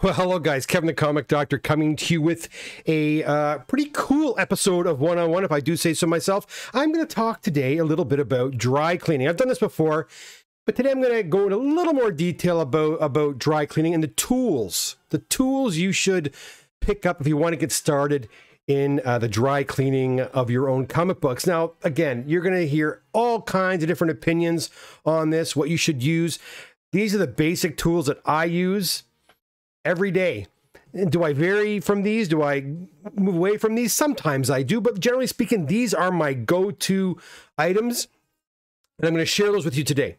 Well, hello, guys. Kevin the Comic Doctor coming to you with a uh, pretty cool episode of One on One, if I do say so myself. I'm going to talk today a little bit about dry cleaning. I've done this before, but today I'm going to go into a little more detail about, about dry cleaning and the tools, the tools you should pick up if you want to get started in uh, the dry cleaning of your own comic books. Now, again, you're going to hear all kinds of different opinions on this, what you should use. These are the basic tools that I use every day. Do I vary from these? Do I move away from these? Sometimes I do, but generally speaking, these are my go to items. And I'm going to share those with you today.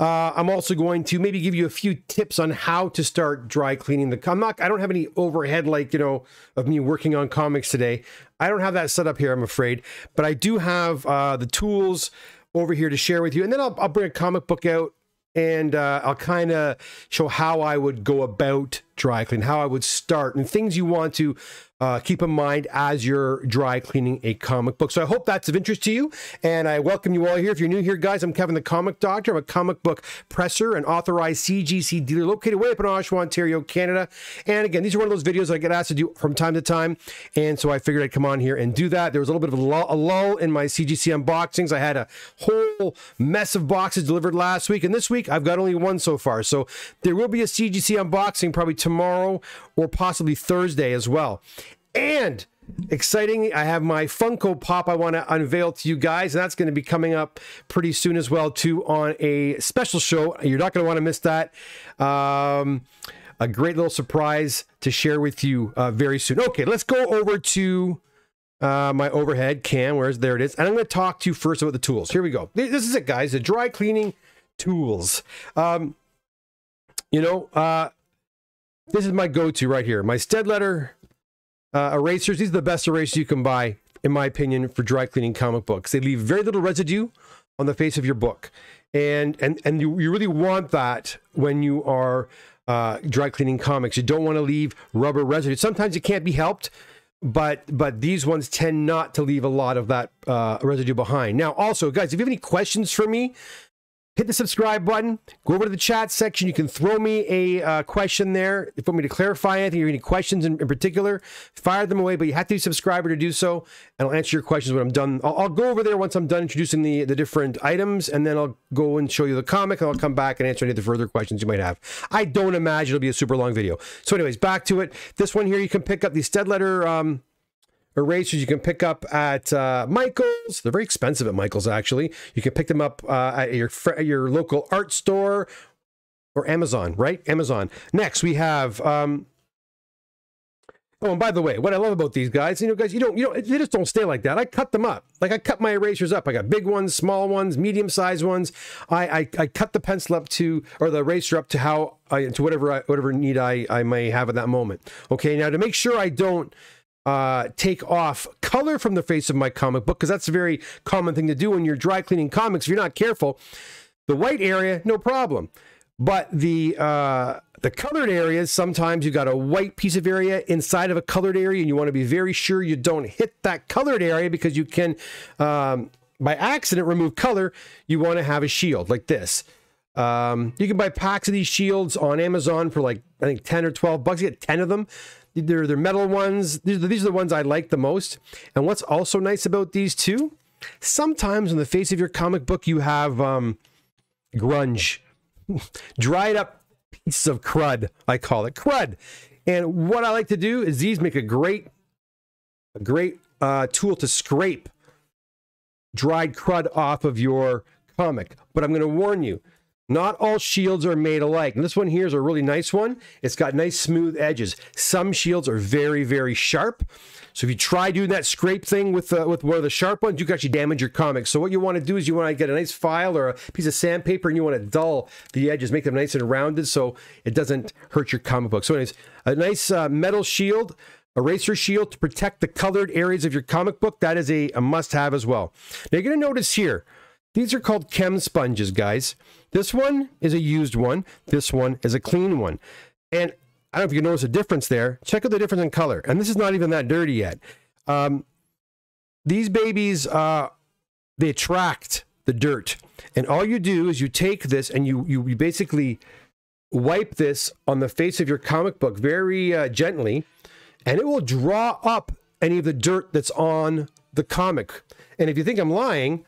Uh, I'm also going to maybe give you a few tips on how to start dry cleaning the. I'm not. I don't have any overhead like you know of me working on comics today. I don't have that set up here. I'm afraid, but I do have uh, the tools over here to share with you. And then I'll, I'll bring a comic book out and uh, I'll kind of show how I would go about dry clean, how I would start, and things you want to uh, keep in mind as you're dry cleaning a comic book. So I hope that's of interest to you, and I welcome you all here. If you're new here, guys, I'm Kevin the Comic Doctor. I'm a comic book presser and authorized CGC dealer located way up in Oshawa, Ontario, Canada. And again, these are one of those videos I get asked to do from time to time, and so I figured I'd come on here and do that. There was a little bit of a lull, a lull in my CGC unboxings. I had a whole mess of boxes delivered last week, and this week I've got only one so far. So there will be a CGC unboxing probably tomorrow or possibly Thursday as well. And exciting, I have my Funko Pop I want to unveil to you guys, and that's going to be coming up pretty soon as well too on a special show. You're not going to want to miss that. Um, a great little surprise to share with you uh, very soon. Okay, let's go over to uh, my overhead cam. Where's there it is, and I'm going to talk to you first about the tools. Here we go. This is it, guys. The dry cleaning tools. Um, you know, uh, this is my go-to right here. My Staedtler uh, erasers. These are the best erasers you can buy, in my opinion, for dry cleaning comic books. They leave very little residue on the face of your book, and and and you, you really want that when you are uh, dry cleaning comics. You don't want to leave rubber residue. Sometimes it can't be helped but but these ones tend not to leave a lot of that uh, residue behind. Now, also, guys, if you have any questions for me, hit the subscribe button. Go over to the chat section. You can throw me a uh, question there. If you want me to clarify anything or any questions in, in, particular, fire them away. But you have to be a subscriber to do so, and I'll answer your questions when I'm done. I'll, I'll, go over there once I'm done introducing the, the different items, and then I'll go and show you the comic, and I'll come back and answer any of the further questions you might have. I don't imagine it'll be a super long video. So, anyways, back to it. This one here, you can pick up the Staedtler um, erasers you can pick up at uh, Michael's. They're very expensive at Michael's, actually. You can pick them up uh, at your your local art store or Amazon, right? Amazon. Next, we have. Um, oh, and by the way, what I love about these guys, you know, guys, you don't, you know, they just don't stay like that. I cut them up. Like I cut my erasers up. I got big ones, small ones, medium sized ones. I, I, I cut the pencil up to, or the eraser up to how, I, to whatever, I, whatever need I, I may have at that moment. Okay. Now to make sure I don't uh, take off color from the face of my comic book because that's a very common thing to do when you're dry cleaning comics. If you're not careful, the white area, no problem. But the uh, the colored areas, sometimes you got a white piece of area inside of a colored area, and you want to be very sure you don't hit that colored area because you can, um, by accident, remove color. You want to have a shield like this. Um, you can buy packs of these shields on Amazon for like I think ten or twelve bucks. You get ten of them. They're, they're metal ones. These are, these are the ones I like the most. And what's also nice about these two, sometimes on the face of your comic book, you have um, grunge, dried up pieces of crud, I call it crud. And what I like to do is these make a great, a great uh, tool to scrape dried crud off of your comic. But I'm going to warn you, not all shields are made alike. And this one here is a really nice one. It's got nice smooth edges. Some shields are very, very sharp. So if you try doing that scrape thing with uh, with one of the sharp ones, you can actually damage your comic. So what you want to do is you want to get a nice file or a piece of sandpaper and you want to dull the edges, make them nice and rounded so it doesn't hurt your comic book. So anyways, a nice uh, metal shield, eraser shield to protect the colored areas of your comic book. That is a, a must-have as well. Now you're going to notice here, these are called chem sponges, guys. This one is a used one. This one is a clean one. And I don't know if you notice a difference there. Check out the difference in color. And this is not even that dirty yet. Um, these babies, uh, they attract the dirt. And all you do is you take this and you, you basically wipe this on the face of your comic book very uh, gently, and it will draw up any of the dirt that's on the comic. And if you think I'm lying,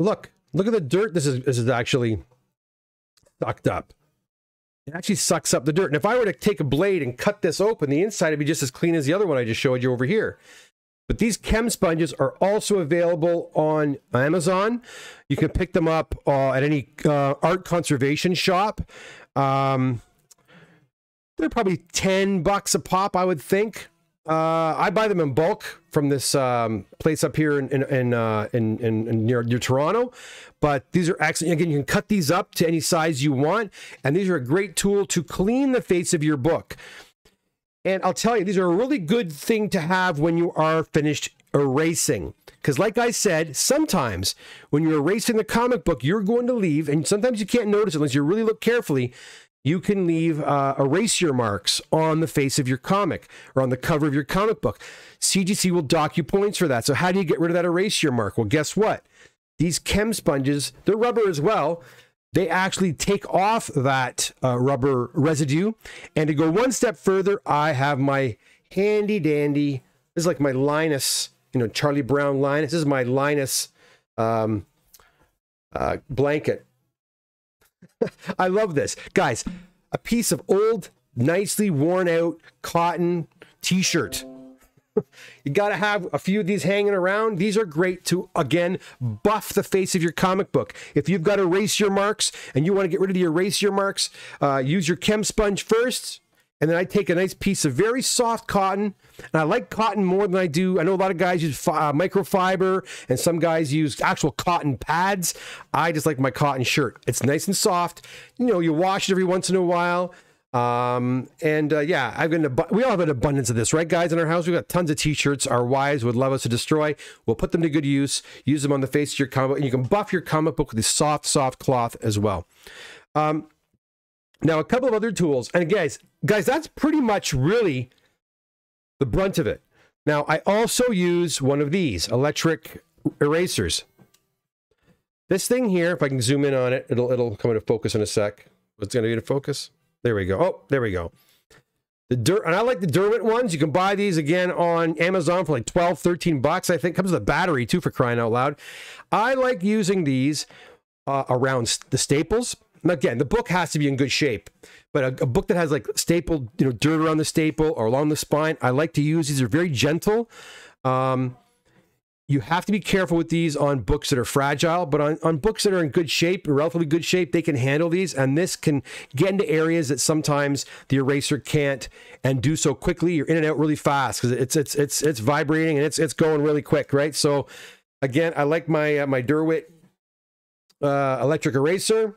look, look at the dirt. This is this is actually sucked up. It actually sucks up the dirt. And if I were to take a blade and cut this open, the inside would be just as clean as the other one I just showed you over here. But these chem sponges are also available on Amazon. You can pick them up uh, at any uh, art conservation shop. Um, they're probably 10 bucks a pop, I would think. Uh, I buy them in bulk from this um, place up here in in in, uh, in, in, in near, near Toronto. But these are excellent. Again, you can cut these up to any size you want, and these are a great tool to clean the face of your book. And I'll tell you, these are a really good thing to have when you are finished erasing. Because, like I said, sometimes when you're erasing the comic book, you're going to leave, and sometimes you can't notice unless you really look carefully. You can leave uh, erasure marks on the face of your comic or on the cover of your comic book. CGC will dock you points for that. So, how do you get rid of that erasure mark? Well, guess what? These chem sponges, they're rubber as well they actually take off that uh, rubber residue. And to go one step further, I have my handy dandy. This is like my Linus, you know, Charlie Brown Linus. This is my Linus um, uh, blanket. I love this. Guys, a piece of old, nicely worn out cotton t shirt you got to have a few of these hanging around. These are great to, again, buff the face of your comic book. If you've got erasure marks and you want to get rid of the erasure marks, uh, use your chem sponge first. And then I take a nice piece of very soft cotton. And I like cotton more than I do. I know a lot of guys use uh, microfiber and some guys use actual cotton pads. I just like my cotton shirt. It's nice and soft. You know, you wash it every once in a while. Um, and uh, yeah, I've got an we all have an abundance of this, right, guys? In our house, we've got tons of t-shirts. Our wives would love us to destroy. We'll put them to good use. Use them on the face of your comic, and you can buff your comic book with this soft, soft cloth as well. Um, now, a couple of other tools, and guys, guys, that's pretty much really the brunt of it. Now, I also use one of these electric erasers. This thing here, if I can zoom in on it, it'll it'll come into focus in a sec. It's going to be to focus? There we go. Oh, there we go. The Dur- and I like the Derwent ones. You can buy these again on Amazon for like 12, 13 bucks. I think comes with a battery too for crying out loud. I like using these uh, around the staples. Again, the book has to be in good shape, but a, a, book that has like stapled, you know, dirt around the staple or along the spine, I like to use. These are very gentle. Um, you have to be careful with these on books that are fragile, but on, on books that are in good shape, relatively good shape, they can handle these. And this can get into areas that sometimes the eraser can't and do so quickly. You're in and out really fast because it's it's it's it's vibrating and it's it's going really quick, right? So again, I like my uh, my Derwent uh, electric eraser.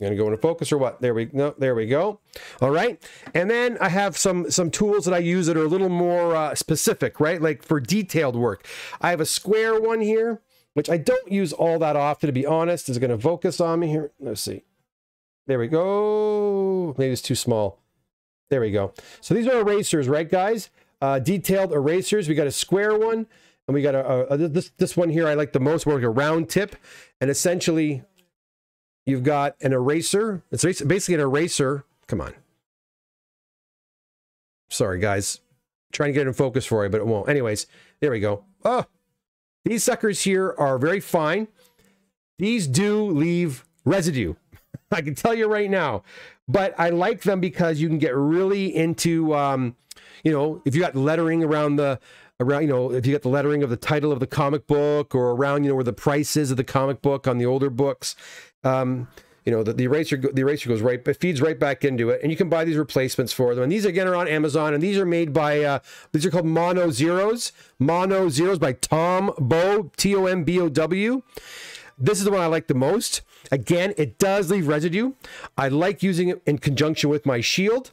To go into focus or what? There we no, there we go. All right, and then I have some some tools that I use that are a little more uh, specific, right? Like for detailed work. I have a square one here, which I don't use all that often, to be honest. Is it to focus on me here? Let's see. There we go. Maybe it's too small. There we go. So these are erasers, right, guys? Uh, detailed erasers. We got a square one, and we got a, a, this this one here. I like the most. We're like a round tip, and essentially You've got an eraser. It's basically an eraser. Come on. Sorry, guys. trying to get it in focus for you, but it won't. Anyways, there we go. Oh, these suckers here are very fine. These do leave residue. I can tell you right now. But I like them because you can get really into, um, you know, if you got lettering around the around, you know, if you got the lettering of the title of the comic book or around, you know, where the price is of the comic book on the older books, um, you know, the, the eraser the eraser goes right, it feeds right back into it, and you can buy these replacements for them. And these again are on Amazon, and these are made by uh, these are called Mono Zeros. Mono Zeros by Tombow, T O M B O W. This is the one I like the most. Again, it does leave residue. I like using it in conjunction with my shield.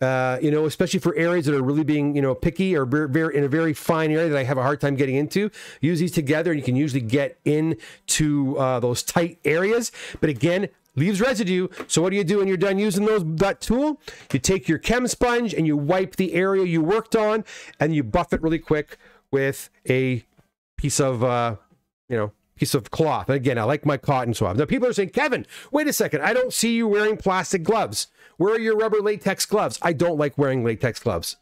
Uh, you know, especially for areas that are really being, you know, picky or very, in a very fine area that I have a hard time getting into. Use these together, and you can usually get into uh, those tight areas. But again, leaves residue. So what do you do when you're done using those that tool? You take your chem sponge and you wipe the area you worked on, and you buff it really quick with a piece of, uh, you know, piece of cloth. And again, I like my cotton swab. Now people are saying, Kevin, wait a second. I don't see you wearing plastic gloves. Where are your rubber latex gloves? I don't like wearing latex gloves.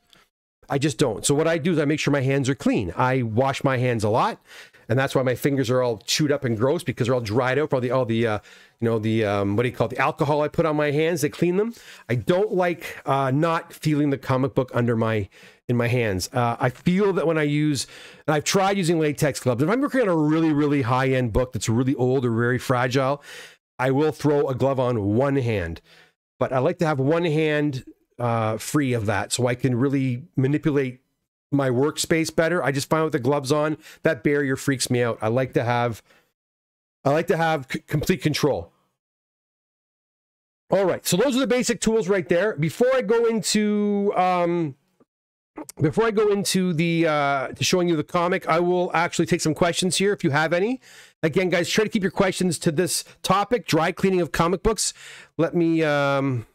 I just don't. So what I do is I make sure my hands are clean. I wash my hands a lot, and that's why my fingers are all chewed up and gross because they're all dried out from all the all the uh, you know the um, what do you call it? the alcohol I put on my hands to clean them. I don't like uh, not feeling the comic book under my in my hands. Uh, I feel that when I use, and I've tried using latex gloves. If I'm working on a really really high end book that's really old or very fragile, I will throw a glove on one hand. But I like to have one hand uh, free of that so I can really manipulate my workspace better. I just find with the gloves on, that barrier freaks me out. I like to have I like to have complete control. All right, so those are the basic tools right there. Before I go into um, before I go into the uh, showing you the comic, I will actually take some questions here if you have any. Again, guys, try to keep your questions to this topic: dry cleaning of comic books. Let me. Um,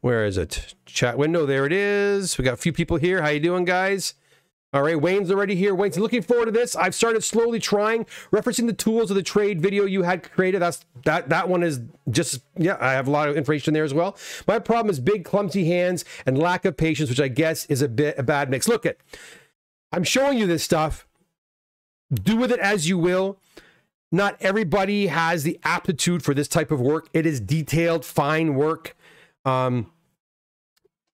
where is it? Chat window. There it is. We got a few people here. How you doing, guys? All right, Wayne's already here. Wayne's looking forward to this. I've started slowly trying, referencing the tools of the trade video you had created. That's that that one is just yeah. I have a lot of information there as well. My problem is big, clumsy hands and lack of patience, which I guess is a bit a bad mix. Look at, I'm showing you this stuff. Do with it as you will. Not everybody has the aptitude for this type of work. It is detailed, fine work. Um,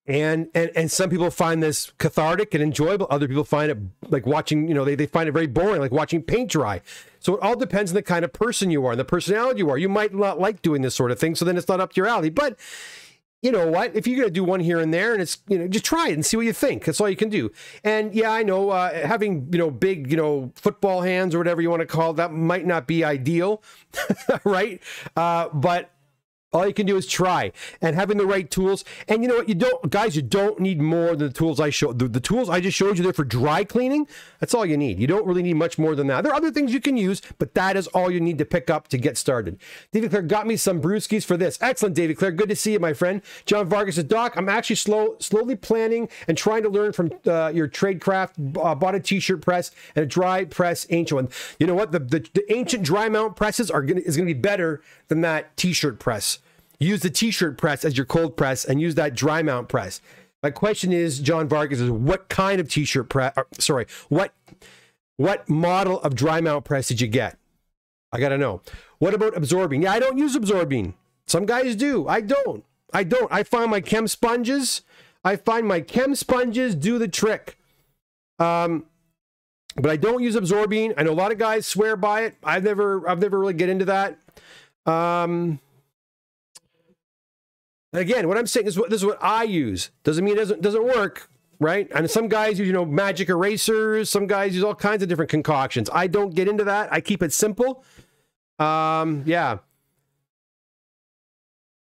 and and and some people find this cathartic and enjoyable. Other people find it like watching you know they, they find it very boring like watching paint dry. So it all depends on the kind of person you are and the personality you are. You might not like doing this sort of thing so then it's not up to your alley. But you know what? If you're going to do one here and there and it's you know just try it and see what you think. That's all you can do. And yeah i know uh, having you know big you know football hands or whatever you want to call it, that might not be ideal right? Uh, but all you can do is try and having the right tools. And you know what? You don't, guys, you don't need more than the tools I showed. The, the, tools I just showed you there for dry cleaning, that's all you need. You don't really need much more than that. There are other things you can use, but that is all you need to pick up to get started. David Clare got me some brewskis for this. Excellent, David Clare. Good to see you, my friend. John Vargas says, Doc, I'm actually slow, slowly planning and trying to learn from uh, your tradecraft. Uh, bought a t-shirt press and a dry press ancient one. You know what? The, the, the ancient dry mount presses are gonna, is going to be better than that t-shirt press. Use the t-shirt press as your cold press and use that dry mount press. My question is, John Vargas, is what kind of t-shirt press? Uh, sorry, what what model of dry mount press did you get? I gotta know. What about Absorene? Yeah, I don't use Absorene. Some guys do. I don't. I don't. I find my chem sponges. I find my chem sponges do the trick. Um, but I don't use Absorene. I know a lot of guys swear by it. I've never, I've never really get into that. Um, again, what I'm saying is what this is what I use. Doesn't mean it doesn't doesn't work, right? And some guys use, you know, magic erasers, some guys use all kinds of different concoctions. I don't get into that. I keep it simple. Um, yeah.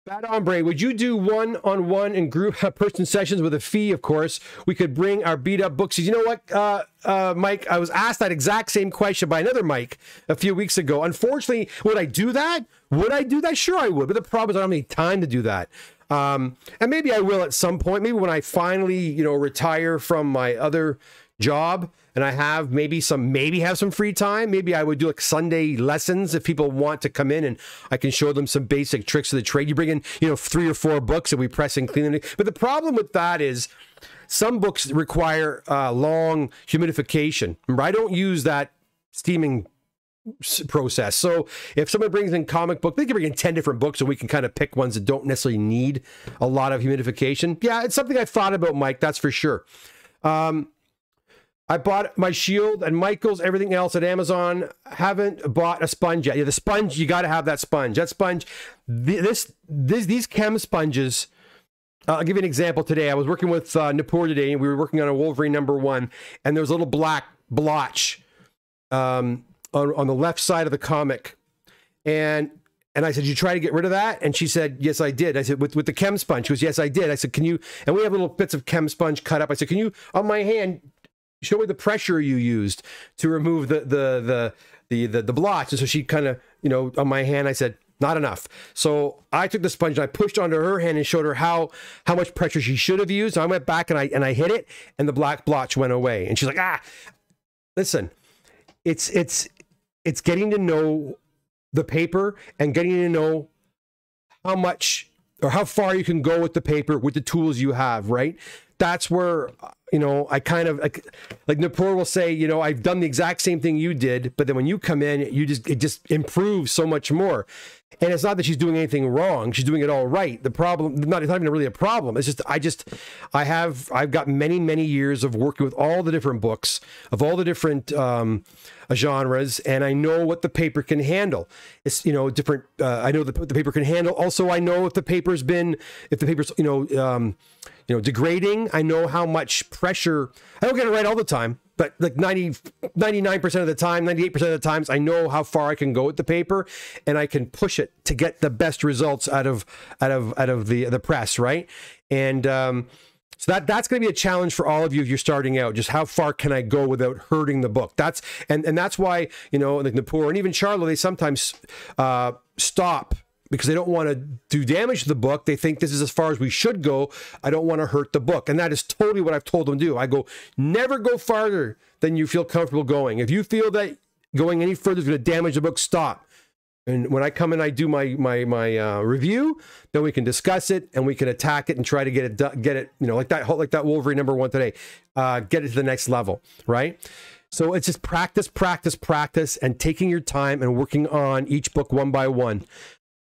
Bad Ombre, would you do one-on-one and group person sessions with a fee? Of course, we could bring our beat-up books. You know what, uh, uh, Mike? I was asked that exact same question by another Mike a few weeks ago. Unfortunately, would I do that? Would I do that? Sure, I would. But the problem is I don't have any time to do that. Um, and maybe I will at some point. Maybe when I finally, you know, retire from my other job and I have maybe some, maybe have some free time. Maybe I would do like Sunday lessons if people want to come in and I can show them some basic tricks of the trade. You bring in, you know, three or four books and we press and clean them. But the problem with that is some books require uh, long humidification. Remember, I don't use that steaming process. So if someone brings in comic book, they can bring in 10 different books and we can kind of pick ones that don't necessarily need a lot of humidification. Yeah, it's something I've thought about, Mike, that's for sure. Um, I bought my shield and Michaels, everything else at Amazon. Haven't bought a sponge yet. Yeah, the sponge, you got to have that sponge. That sponge, this, this, these chem sponges, uh, I'll give you an example today. I was working with uh, Nupur today and we were working on a Wolverine number one and there was a little black blotch um, on, on the left side of the comic. And and I said, you try to get rid of that? And she said, yes, I did. I said, with, with the chem sponge? She goes, yes, I did. I said, can you, and we have little bits of chem sponge cut up. I said, can you, on my hand, show me the pressure you used to remove the, the, the, the, the, the blotch. And so she kind of, you know, on my hand, I said, not enough. So I took the sponge and I pushed onto her hand and showed her how, how much pressure she should have used. So I went back and I, and I hit it and the black blotch went away. And she's like, ah, listen, it's, it's, it's getting to know the paper and getting to know how much or how far you can go with the paper with the tools you have, right? That's where you know I kind of like like will say, you know, I've done the exact same thing you did, but then when you come in, you just it just improves so much more. And it's not that she's doing anything wrong; she's doing it all right. The problem, not it's not even really a problem. It's just I just I have I've got many many years of working with all the different books of all the different um, genres, and I know what the paper can handle. It's you know different. Uh, I know the the paper can handle. Also, I know if the paper's been if the paper's you know. Um, you know, degrading. I know how much pressure. I don't get it right all the time, but like 90, 99% of the time, 98% of the times, I know how far I can go with the paper and I can push it to get the best results out of out of out of the the press, right? And um so that that's going to be a challenge for all of you if you're starting out. Just how far can I go without hurting the book? That's and and that's why you know like Nupur and even Charlotte they sometimes uh, stop because they don't want to do damage to the book. They think this is as far as we should go. I don't want to hurt the book. And that is totally what I've told them to do. I go, never go farther than you feel comfortable going. If you feel that going any further is going to damage the book, stop. And when I come and I do my my my uh, review, then we can discuss it and we can attack it and try to get it get it you know like that like that Wolverine number one today, uh, get it to the next level, right? So it's just practice, practice, practice, and taking your time and working on each book one by one.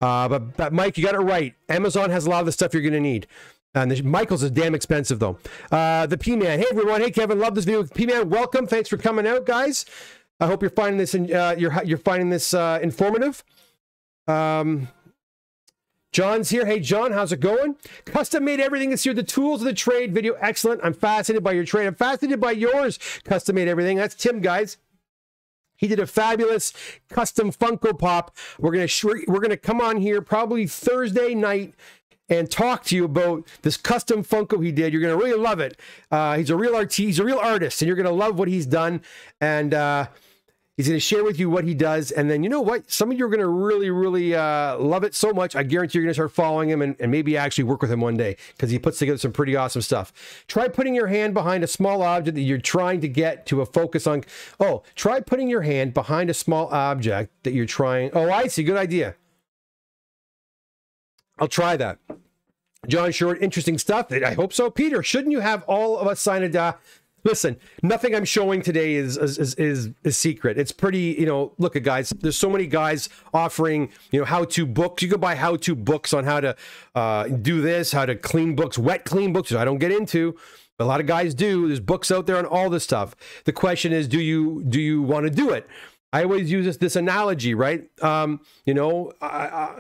Uh, but, but Mike, you got it right. Amazon has a lot of the stuff you're going to need. And the, Michael's is damn expensive though. Uh, the P Man. Hey everyone. Hey Kevin. Love this video. P Man, welcome. Thanks for coming out, guys. I hope you're finding this. In, uh, you're you're finding this uh, informative. Um, John's here. Hey John, how's it going? Custom made everything this year. The tools of the trade video, excellent. I'm fascinated by your trade. I'm fascinated by yours. Custom made everything. That's Tim, guys. He did a fabulous custom Funko Pop. We're gonna we're gonna come on here probably Thursday night and talk to you about this custom Funko he did. You're gonna really love it. Uh, he's a real artist. He's a real artist, and you're gonna love what he's done. And uh, He's going to share with you what he does. And then, you know what? Some of you are going to really, really uh, love it so much. I guarantee you're going to start following him and, and maybe actually work with him one day because he puts together some pretty awesome stuff. Try putting your hand behind a small object that you're trying to get to a focus on. Oh, try putting your hand behind a small object that you're trying. Oh, I see. Good idea. I'll try that. John Short, interesting stuff. I hope so. Peter, shouldn't you have all of us sign a listen, nothing I'm showing today is is is, is secret. It's pretty, you know. Look at guys. There's so many guys offering, you know, how to books. You can buy how to books on how to uh, do this, how to clean books, wet clean books. I don't get into. A lot of guys do. There's books out there on all this stuff. The question is, do you do you want to do it? I always use this, this analogy, right? Um, you know,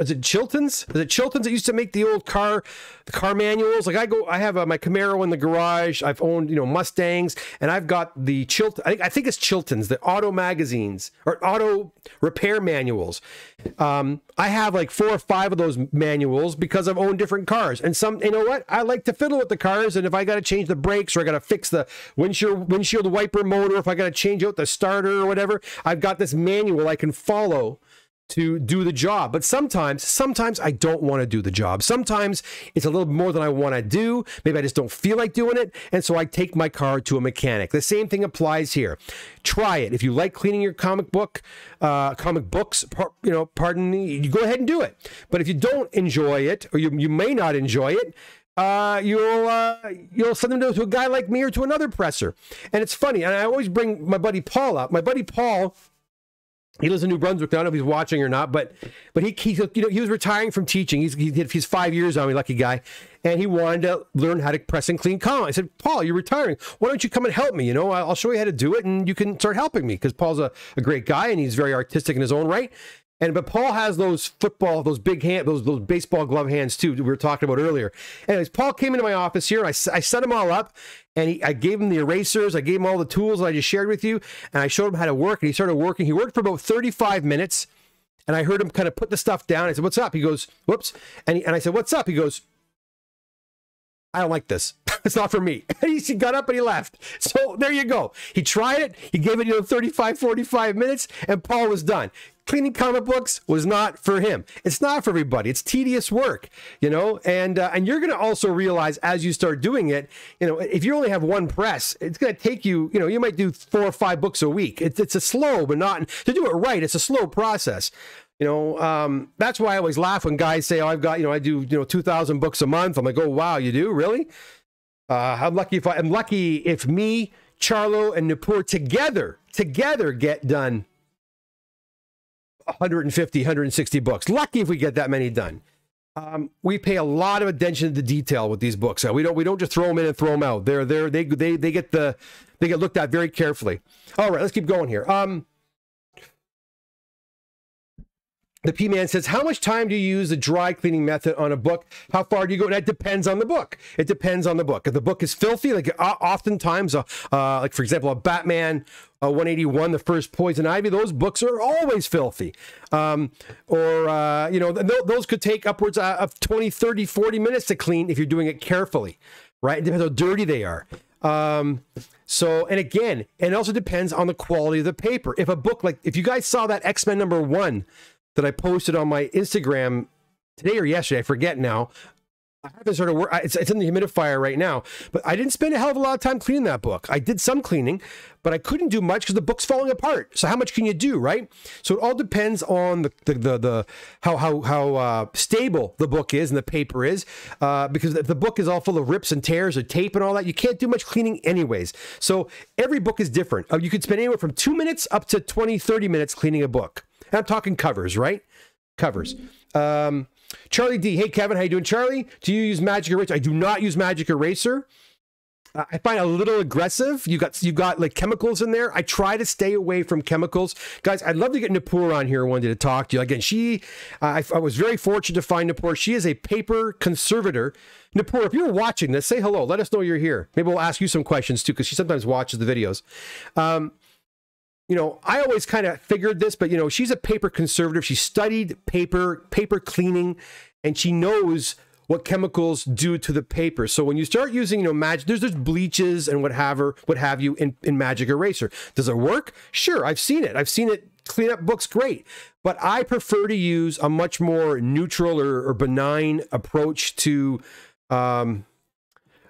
is it Chilton's? Is it Chilton's that used to make the old car, the car manuals? Like I go, I have uh, my Camaro in the garage. I've owned, you know, Mustangs, and I've got the Chilton. I think, I think it's Chilton's, the auto magazines or auto repair manuals. Um, I have like four or five of those manuals because I've owned different cars. And some, you know what? I like to fiddle with the cars, and if I got to change the brakes or I got to fix the windshield windshield wiper motor, if I got to change out the starter or whatever, I've got this manual I can follow to do the job. But sometimes, sometimes I don't want to do the job. Sometimes it's a little more than I want to do. Maybe I just don't feel like doing it. And so I take my car to a mechanic. The same thing applies here. Try it. If you like cleaning your comic book, uh, comic books, par- you know, pardon me, you go ahead and do it. But if you don't enjoy it, or you, you may not enjoy it, uh, you'll uh, you'll send them to, to a guy like me or to another presser. And it's funny, and I always bring my buddy Paul up. My buddy Paul he lives in New Brunswick. I don't know if he's watching or not, but but he, he you know he was retiring from teaching. He's he, he's five years on me, lucky guy, and he wanted to learn how to press and clean column. I said, Paul, you're retiring. Why don't you come and help me? You know, I'll show you how to do it, and you can start helping me because Paul's a, a great guy and he's very artistic in his own right. And but Paul has those football, those big hand, those those baseball glove hands too. We were talking about earlier. Anyways, Paul came into my office here. I, I set them all up, and he, I gave him the erasers. I gave him all the tools that I just shared with you, and I showed him how to work. And he started working. He worked for about thirty five minutes, and I heard him kind of put the stuff down. I said, "What's up?" He goes, "Whoops," and he, and I said, "What's up?" He goes, "I don't like this." it's not for me. He got up and he left. So there you go. He tried it. He gave it, you know, 35, 45 minutes, and Paul was done cleaning comic books was not for him. It's not for everybody. It's tedious work, you know. And uh, and you're going to also realize as you start doing it, you know, if you only have one press, it's going to take you, you know, you might do four or five books a week. It's it's a slow, but not to do it right. It's a slow process. You know, um, that's why I always laugh when guys say, "Oh, I've got, you know, I do, you know, two thousand books a month." I'm like, "Oh, wow, you do really?" Uh, I'm lucky if I, I'm lucky if me, Charlo, and Nupur together together get done 150, 160 books. Lucky if we get that many done. Um, we pay a lot of attention to the detail with these books. we don't we don't just throw them in and throw them out. They're there. They they they get the they get looked at very carefully. All right, let's keep going here. Um, the P Man says, How much time do you use the dry cleaning method on a book? How far do you go? That depends on the book. It depends on the book. If the book is filthy, like uh, oftentimes, uh, uh, like for example, a Batman uh, 181, the first Poison Ivy, those books are always filthy. Um, or, uh, you know, th- those could take upwards uh, of 20, 30, 40 minutes to clean if you're doing it carefully, right? It depends how dirty they are. Um, so, and again, it also depends on the quality of the paper. If a book, like if you guys saw that X Men number one, that I posted on my Instagram today or yesterday, I forget now. I haven't started work. It's, it's in the humidifier right now, but I didn't spend a hell of a lot of time cleaning that book. I did some cleaning, but I couldn't do much because the book's falling apart. So how much can you do, right? So it all depends on the the the, the how how how uh, stable the book is and the paper is, uh, because if the book is all full of rips and tears or tape and all that, you can't do much cleaning anyways. So every book is different. Uh, you could spend anywhere from two minutes up to 20, 30 minutes cleaning a book. I'm talking covers, right? Covers. Um, Charlie D. Hey, Kevin, how you doing? Charlie, do you use Magic Eraser? I do not use Magic Eraser. Uh, I find a little aggressive. You got you got like chemicals in there. I try to stay away from chemicals, guys. I'd love to get Nupur on here one day to talk to you. Again, she, uh, I, I, was very fortunate to find Nupur. She is a paper conservator. Nupur, if you're watching this, say hello. Let us know you're here. Maybe we'll ask you some questions too, because she sometimes watches the videos. Um, you know, I always kind of figured this, but you know, she's a paper conservative. She studied paper, paper cleaning, and she knows what chemicals do to the paper. So when you start using, you know, magic, there's there's bleaches and what have her, what have you in, in Magic Eraser. Does it work? Sure, I've seen it. I've seen it clean up books great. But I prefer to use a much more neutral or, or benign approach to um,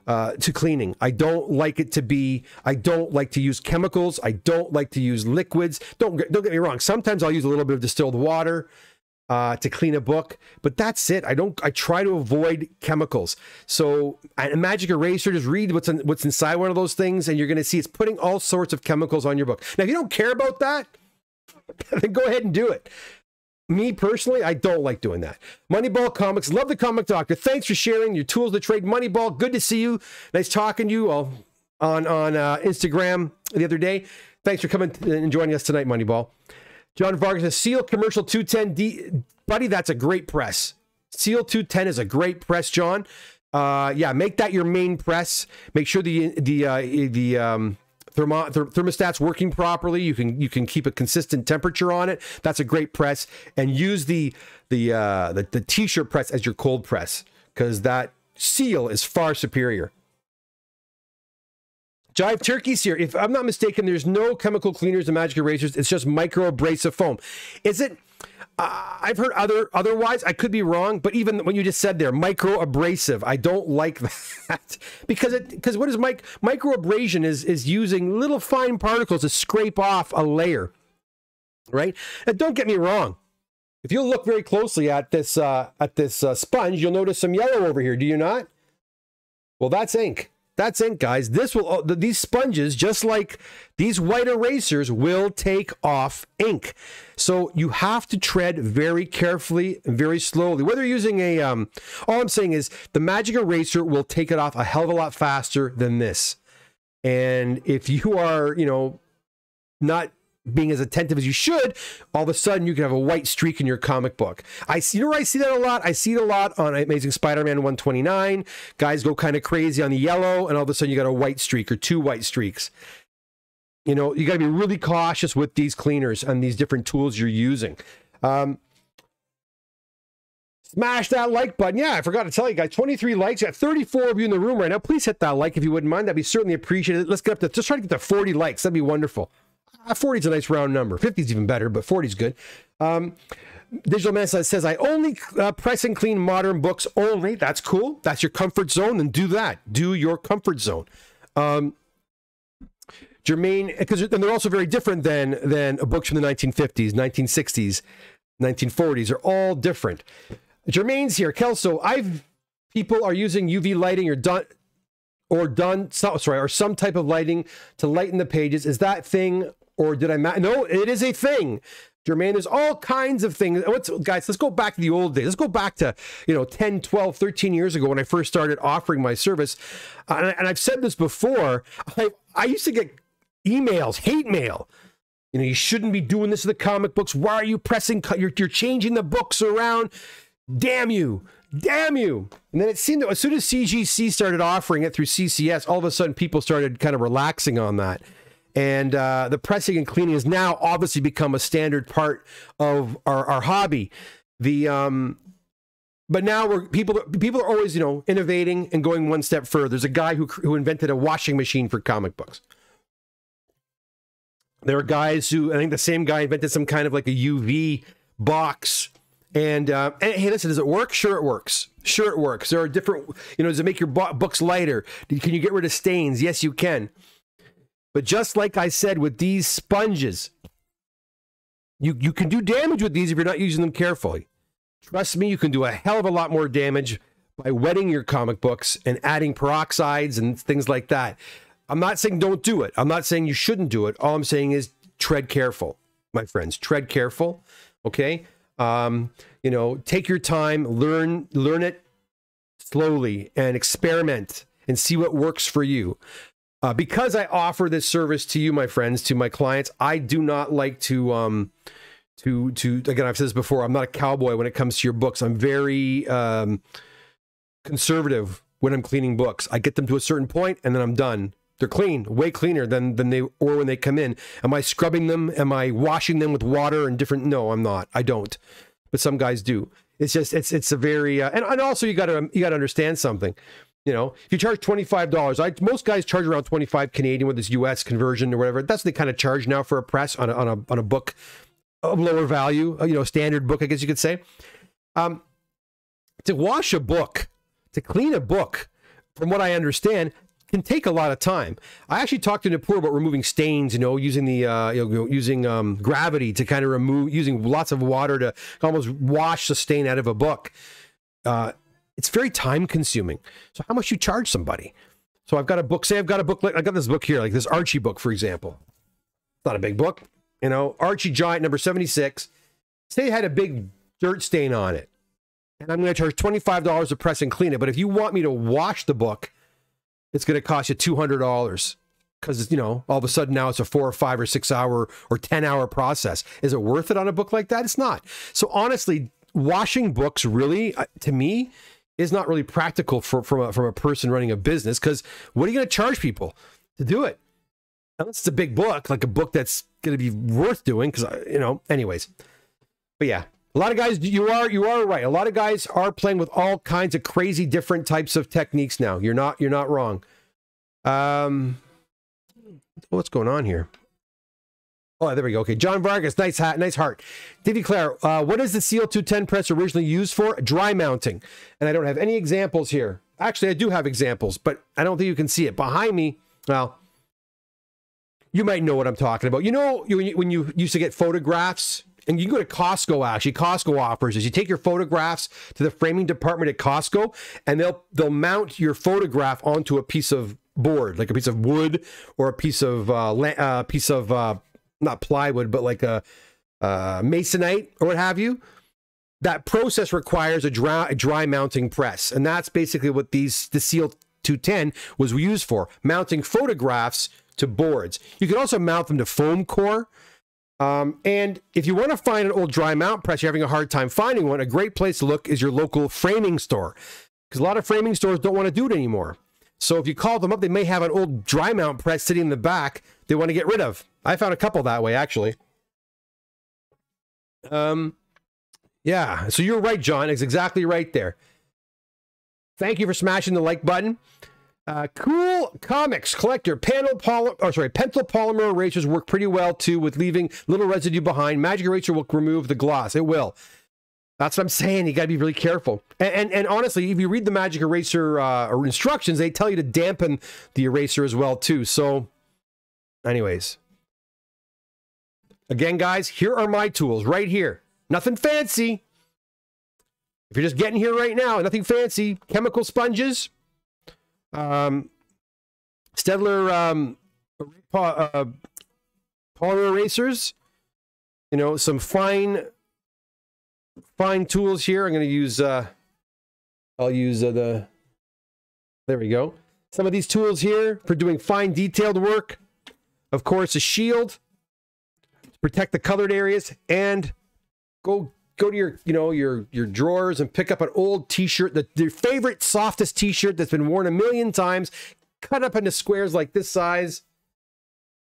uh, to cleaning. I don't like it to be. I don't like to use chemicals. I don't like to use liquids. Don't don't get me wrong. Sometimes I'll use a little bit of distilled water uh, to clean a book, but that's it. I don't. I try to avoid chemicals. So a magic eraser, just read what's in, what's inside one of those things, and you're going to see it's putting all sorts of chemicals on your book. Now, if you don't care about that, then go ahead and do it me personally, I don't like doing that. Moneyball Comics, love the comic doctor. Thanks for sharing your tools to trade Moneyball. Good to see you. Nice talking to you all on on uh, Instagram the other day. Thanks for coming and joining us tonight, Moneyball. John Vargas says, Seal Commercial 210D. Buddy, that's a great press. Seal 210 is a great press, John. Uh, yeah, make that your main press. Make sure the the uh, the um, thermo, th- thermostat's working properly. You can you can keep a consistent temperature on it. That's a great press, and use the the uh, the, the t-shirt press as your cold press because that seal is far superior. Jive Turkeys here. If I'm not mistaken, there's no chemical cleaners and magic erasers. It's just micro abrasive foam. Is it? I've heard other otherwise. I could be wrong, but even when you just said there, micro abrasive, I don't like that because it because what is mic micro abrasion is is using little fine particles to scrape off a layer, right? And don't get me wrong. If you look very closely at this uh, at this uh, sponge, you'll notice some yellow over here. Do you not? Well, that's ink. That's it, guys. This will these sponges, just like these white erasers, will take off ink. So you have to tread very carefully and very slowly. Whether you're using a, um, all I'm saying is the magic eraser will take it off a hell of a lot faster than this. And if you are, you know, not being as attentive as you should, all of a sudden you can have a white streak in your comic book. I see, you know I see that a lot? I see it a lot on Amazing Spider-Man 129. Guys go kind of crazy on the yellow, and all of a sudden you got a white streak or two white streaks. You know, you got to be really cautious with these cleaners and these different tools you're using. Um, Smash that like button. Yeah, I forgot to tell you guys, 23 likes. You got 34 of you in the room right now. Please hit that like if you wouldn't mind. That'd be certainly appreciated. Let's get up to, just try to get to 40 likes. That'd be wonderful. Uh, 40 is a nice round number. 50 is even better, but 40 is good. Um, Digital Man says, I only uh, press and clean modern books only. That's cool. That's your comfort zone. Then do that. Do your comfort zone. Um, Jermaine, because and they're also very different than than books from the 1950s, 1960s, 1940s. They're all different. Jermaine's here. Kelso, I've people are using UV lighting or done or done sorry or some type of lighting to lighten the pages. Is that thing or did I ma- no? It is a thing. Jermaine, there's all kinds of things. What's, guys, let's go back to the old days. Let's go back to, you know, 10, 12, 13 years ago when I first started offering my service. Uh, and I've said this before. I, I used to get emails, hate mail. You know, you shouldn't be doing this to the comic books. Why are you pressing? You're, you're changing the books around. Damn you. Damn you. And then it seemed that as soon as CGC started offering it through CCS, all of a sudden people started kind of relaxing on that. And uh, the pressing and cleaning has now obviously become a standard part of our, our hobby. The um, but now we're people people are always you know innovating and going one step further. There's a guy who who invented a washing machine for comic books. There are guys who I think the same guy invented some kind of like a UV box. And, uh, and hey, listen, does it work? Sure, it works. Sure, it works. There are different, you know, does it make your books lighter? Can you get rid of stains? Yes, you can. But just like I said with these sponges, you, you can do damage with these if you're not using them carefully. Trust me, you can do a hell of a lot more damage by wetting your comic books and adding peroxides and things like that. I'm not saying don't do it. I'm not saying you shouldn't do it. All I'm saying is tread careful, my friends. Tread careful. Okay. Um, you know, take your time, learn, learn it slowly and experiment and see what works for you. Uh, because I offer this service to you, my friends, to my clients, I do not like to, um, to, to, again, I've said this before, I'm not a cowboy when it comes to your books. I'm very, um, conservative when I'm cleaning books. I get them to a certain point and then I'm done. They're clean, way cleaner than than they or when they come in. Am I scrubbing them? Am I washing them with water and different? No, I'm not. I don't. But some guys do. It's just it's it's a very uh, and and also you got to you got to understand something. You know, if you charge twenty five dollars, I most guys charge around twenty five Canadian with this U.S. conversion or whatever. That's the kind of charge now for a press on a on a on a book of lower value, uh, you know, standard book, I guess you could say. Um, to wash a book, to clean a book, from what I understand, can take a lot of time. I actually talked to Nupur about removing stains, you know, using the uh, you know, using um, gravity to kind of remove, using lots of water to almost wash the stain out of a book. Uh, it's very time consuming. So how much you charge somebody? So I've got a book. Say I've got a book. Like I got this book here, like this Archie book, for example. It's not a big book, you know. Archie Giant number seventy six. Say it had a big dirt stain on it, and I'm going to charge twenty five dollars to press and clean it. But if you want me to wash the book, it's going to cost you two hundred dollars because you know all of a sudden now it's a four or five or six hour or ten hour process. Is it worth it on a book like that? It's not. So honestly, washing books really, uh, to me, is not really practical for, from, a, from a person running a business because what are you going to charge people to do it? Unless it's a big book, like a book that's going to be worth doing because, uh, you know, anyways. But yeah, a lot of guys, you are you are right. A lot of guys are playing with all kinds of crazy different types of techniques now. You're not you're not wrong. Um, what's going on here? Oh, there we go. Okay, John Vargas, nice hat, nice heart. Davy Claire, uh, what is the Seal 210 press originally used for? Dry mounting. And I don't have any examples here. Actually, I do have examples, but I don't think you can see it. Behind me, well, you might know what I'm talking about. You know, you, when you used to get photographs, and you can go to Costco actually. Costco offers is you take your photographs to the framing department at Costco, and they'll they'll mount your photograph onto a piece of board, like a piece of wood or a piece of uh, uh piece of uh, not plywood, but like a, a masonite or what have you. That process requires a dry, a dry mounting press, and that's basically what these the Seal 210 was used for, mounting photographs to boards. You can also mount them to foam core. Um, and if you want to find an old dry mount press, you're having a hard time finding one, a great place to look is your local framing store. Because a lot of framing stores don't want to do it anymore. So if you call them up, they may have an old dry mount press sitting in the back they want to get rid of. I found a couple that way, actually. Um, Yeah, so you're right, John. It's exactly right there. Thank you for smashing the like button. Uh, cool comics collector panel poly- or sorry pencil polymer erasers work pretty well too with leaving little residue behind magic eraser will remove the gloss it will that's what i'm saying you got to be really careful and, and, and honestly if you read the magic eraser uh, instructions they tell you to dampen the eraser as well too so anyways again guys here are my tools right here nothing fancy if you're just getting here right now nothing fancy chemical sponges um, Staedtler um, uh, polymer erasers. You know, some fine, fine tools here. I'm going to use. Uh, I'll use uh, the. There we go. Some of these tools here for doing fine detailed work. Of course, a shield protect the colored areas, and go go to your you know your your drawers and pick up an old t-shirt the your favorite softest t-shirt that's been worn a million times cut up into squares like this size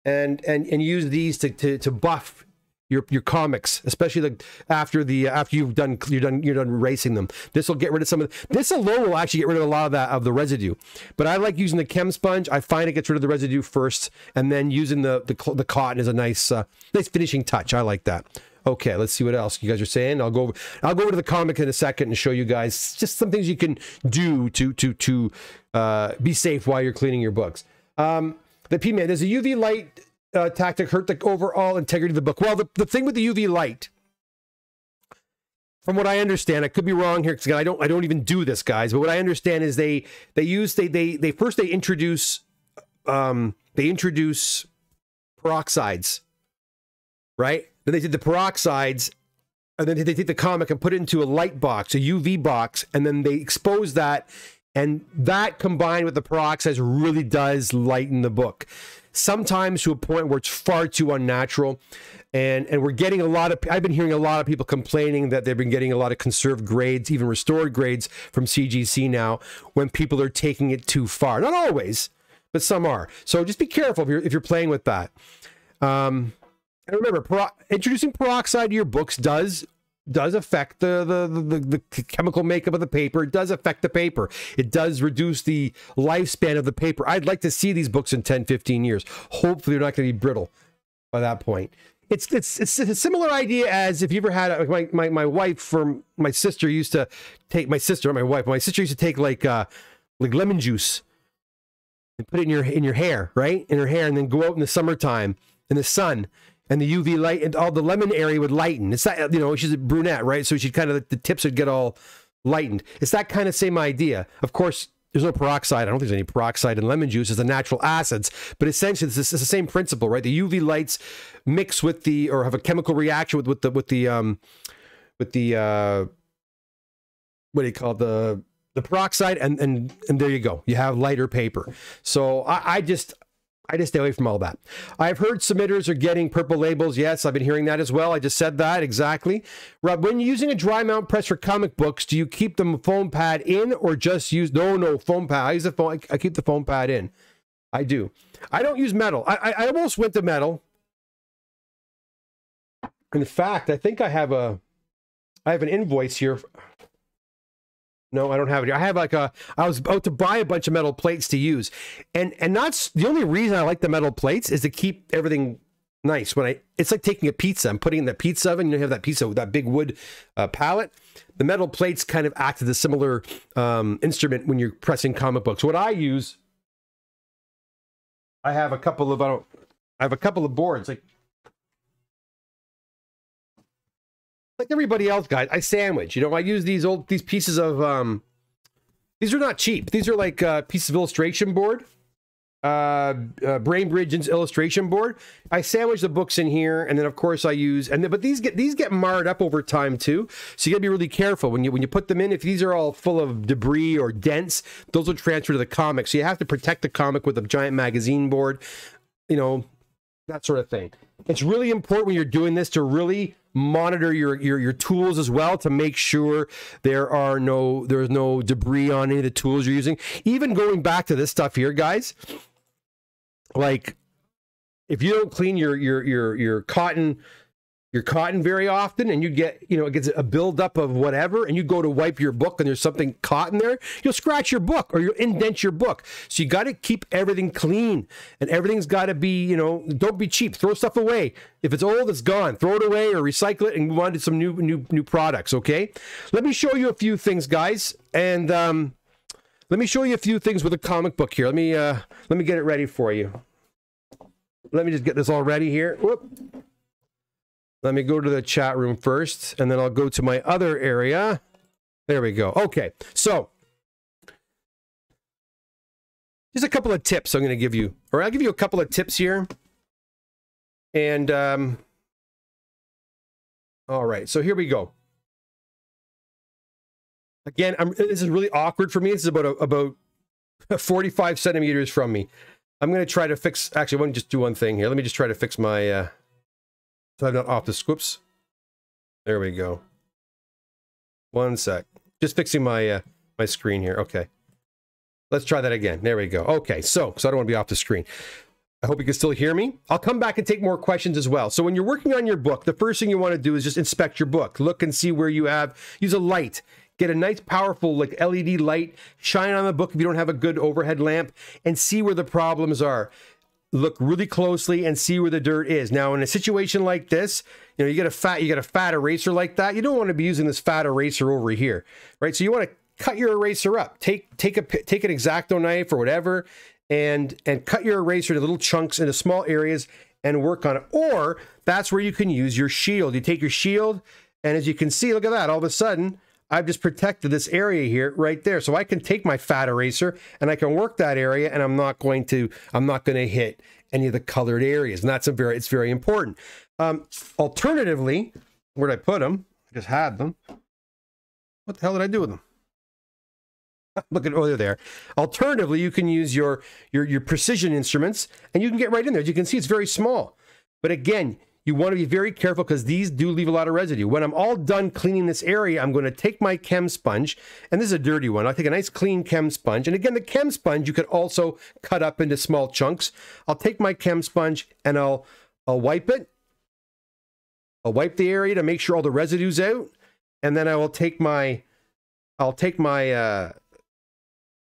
and and and use these to to, to buff your your comics especially like after the after you've done you're done you're done erasing them this will get rid of some of the, this alone will actually get rid of a lot of that of the residue but i like using the chem sponge i find it gets rid of the residue first and then using the the, the cotton is a nice uh, nice finishing touch i like that Okay, let's see what else you guys are saying. I'll go. Over, I'll go over to the comic in a second and show you guys just some things you can do to to to uh, be safe while you're cleaning your books. Um, the P man, there's a UV light uh, tactic hurt the overall integrity of the book? Well, the, the thing with the UV light, from what I understand, I could be wrong here because I don't I don't even do this, guys. But what I understand is they they use they they they first they introduce um they introduce peroxides, right? Then they did the peroxides, and then they take the comic and put it into a light box, a UV box, and then they expose that. And that combined with the peroxides really does lighten the book. Sometimes to a point where it's far too unnatural. And, and we're getting a lot of, I've been hearing a lot of people complaining that they've been getting a lot of conserved grades, even restored grades from CGC now when people are taking it too far. Not always, but some are. So just be careful if you're, if you're playing with that. Um, and remember, introducing peroxide to your books does does affect the, the, the, the, chemical makeup of the paper. It does affect the paper. It does reduce the lifespan of the paper. I'd like to see these books in 10, 15 years. Hopefully, they're not going to be brittle by that point. It's, it's, it's a similar idea as if you ever had my, my, my wife from my sister used to take my sister, my wife, my sister used to take like, uh, like lemon juice and put it in your, in your hair, right? In her hair, and then go out in the summertime in the sun and the UV light and all the lemon area would lighten. It's that you know she's a brunette, right? So she'd kind of the tips would get all lightened. It's that kind of same idea. Of course, there's no peroxide. I don't think there's any peroxide in lemon juice. It's the natural acids, but essentially it's, the same principle, right? The UV lights mix with the or have a chemical reaction with with the with the um with the uh what do you call it? the the peroxide and and and there you go. You have lighter paper. So I, I just I just stay away from all that. I've heard submitters are getting purple labels. Yes, I've been hearing that as well. I just said that exactly. Rob, when using a dry mount press for comic books, do you keep the foam pad in or just use no no foam pad? I use the foam. I keep the foam pad in. I do. I don't use metal. I, I, I almost went to metal. In fact, I think I have a I have an invoice here no, I don't have it. I have like a. I was about to buy a bunch of metal plates to use, and and that's the only reason I like the metal plates is to keep everything nice. When I, it's like taking a pizza. I'm putting in the pizza oven. You know, have that pizza with that big wood uh, pallet. The metal plates kind of act as a similar um, instrument when you're pressing comic books. What I use, I have a couple of. I don't. I have a couple of boards like like everybody else, guys, I sandwich. You know, I use these old these pieces of um these are not cheap. These are like uh pieces of illustration board. Uh, uh Bridge illustration board. I sandwich the books in here, and then of course I use and then, but these get these get marred up over time too. So you gotta be really careful when you when you put them in. If these are all full of debris or dents, those will transfer to the comic. So you have to protect the comic with a giant magazine board. You know, that sort of thing. It's really important when you're doing this to really monitor your, your your tools as well to make sure there are no there's no debris on any of the tools you're using. Even going back to this stuff here, guys, like if you don't clean your your your your cotton your cotton very often and you get, you know, it gets a buildup of whatever and you go to wipe your book and there's something caught in there, you'll scratch your book or you'll indent your book. So you got to keep everything clean and everything's got to be, you know, don't be cheap. Throw stuff away. If it's old, it's gone. Throw it away or recycle it and move on to some new, new, new products. Okay. Let me show you a few things, guys. And, um, let me show you a few things with a comic book here. Let me, uh, let me get it ready for you. Let me just get this all ready here. Whoop. Let me go to the chat room first, and then I'll go to my other area. There we go. Okay, so just a couple of tips I'm going to give you, or I'll give you a couple of tips here. And um, all right, so here we go. Again, I'm, this is really awkward for me. This is about a, about 45 centimeters from me. I'm going to try to fix. Actually, I want to just do one thing here. Let me just try to fix my. Uh, so I'm not off the scoops. There we go. One sec. Just fixing my uh, my screen here. Okay. Let's try that again. There we go. Okay, so, so I don't want to be off the screen. I hope you can still hear me. I'll come back and take more questions as well. So when you're working on your book, the first thing you want to do is just inspect your book. Look and see where you have, use a light. Get a nice, powerful, like LED light, shine on the book if you don't have a good overhead lamp, and see where the problems are look really closely and see where the dirt is. Now, in a situation like this, you know, you get a fat, you get a fat eraser like that. You don't want to be using this fat eraser over here, right? So you want to cut your eraser up. Take take a take an exacto knife or whatever, and and cut your eraser into little chunks into small areas and work on it. Or that's where you can use your shield. You take your shield, and as you can see, look at that. All of a sudden, I've just protected this area here right there. So I can take my fat eraser and I can work that area and I'm not going to, I'm not going to hit any of the colored areas. And that's a very, it's very important. Um, alternatively, where'd I put them? I just had them. What the hell did I do with them? Look at oh they're there. Alternatively, you can use your your your precision instruments and you can get right in there. As you can see, it's very small. But again, you want to be very careful because these do leave a lot of residue. When I'm all done cleaning this area, I'm going to take my chem sponge, and this is a dirty one. I'll take a nice clean chem sponge. And again, the chem sponge you could also cut up into small chunks. I'll take my chem sponge and I'll, I'll wipe it. I'll wipe the area to make sure all the residue's out. And then I will take my, I'll take my, uh,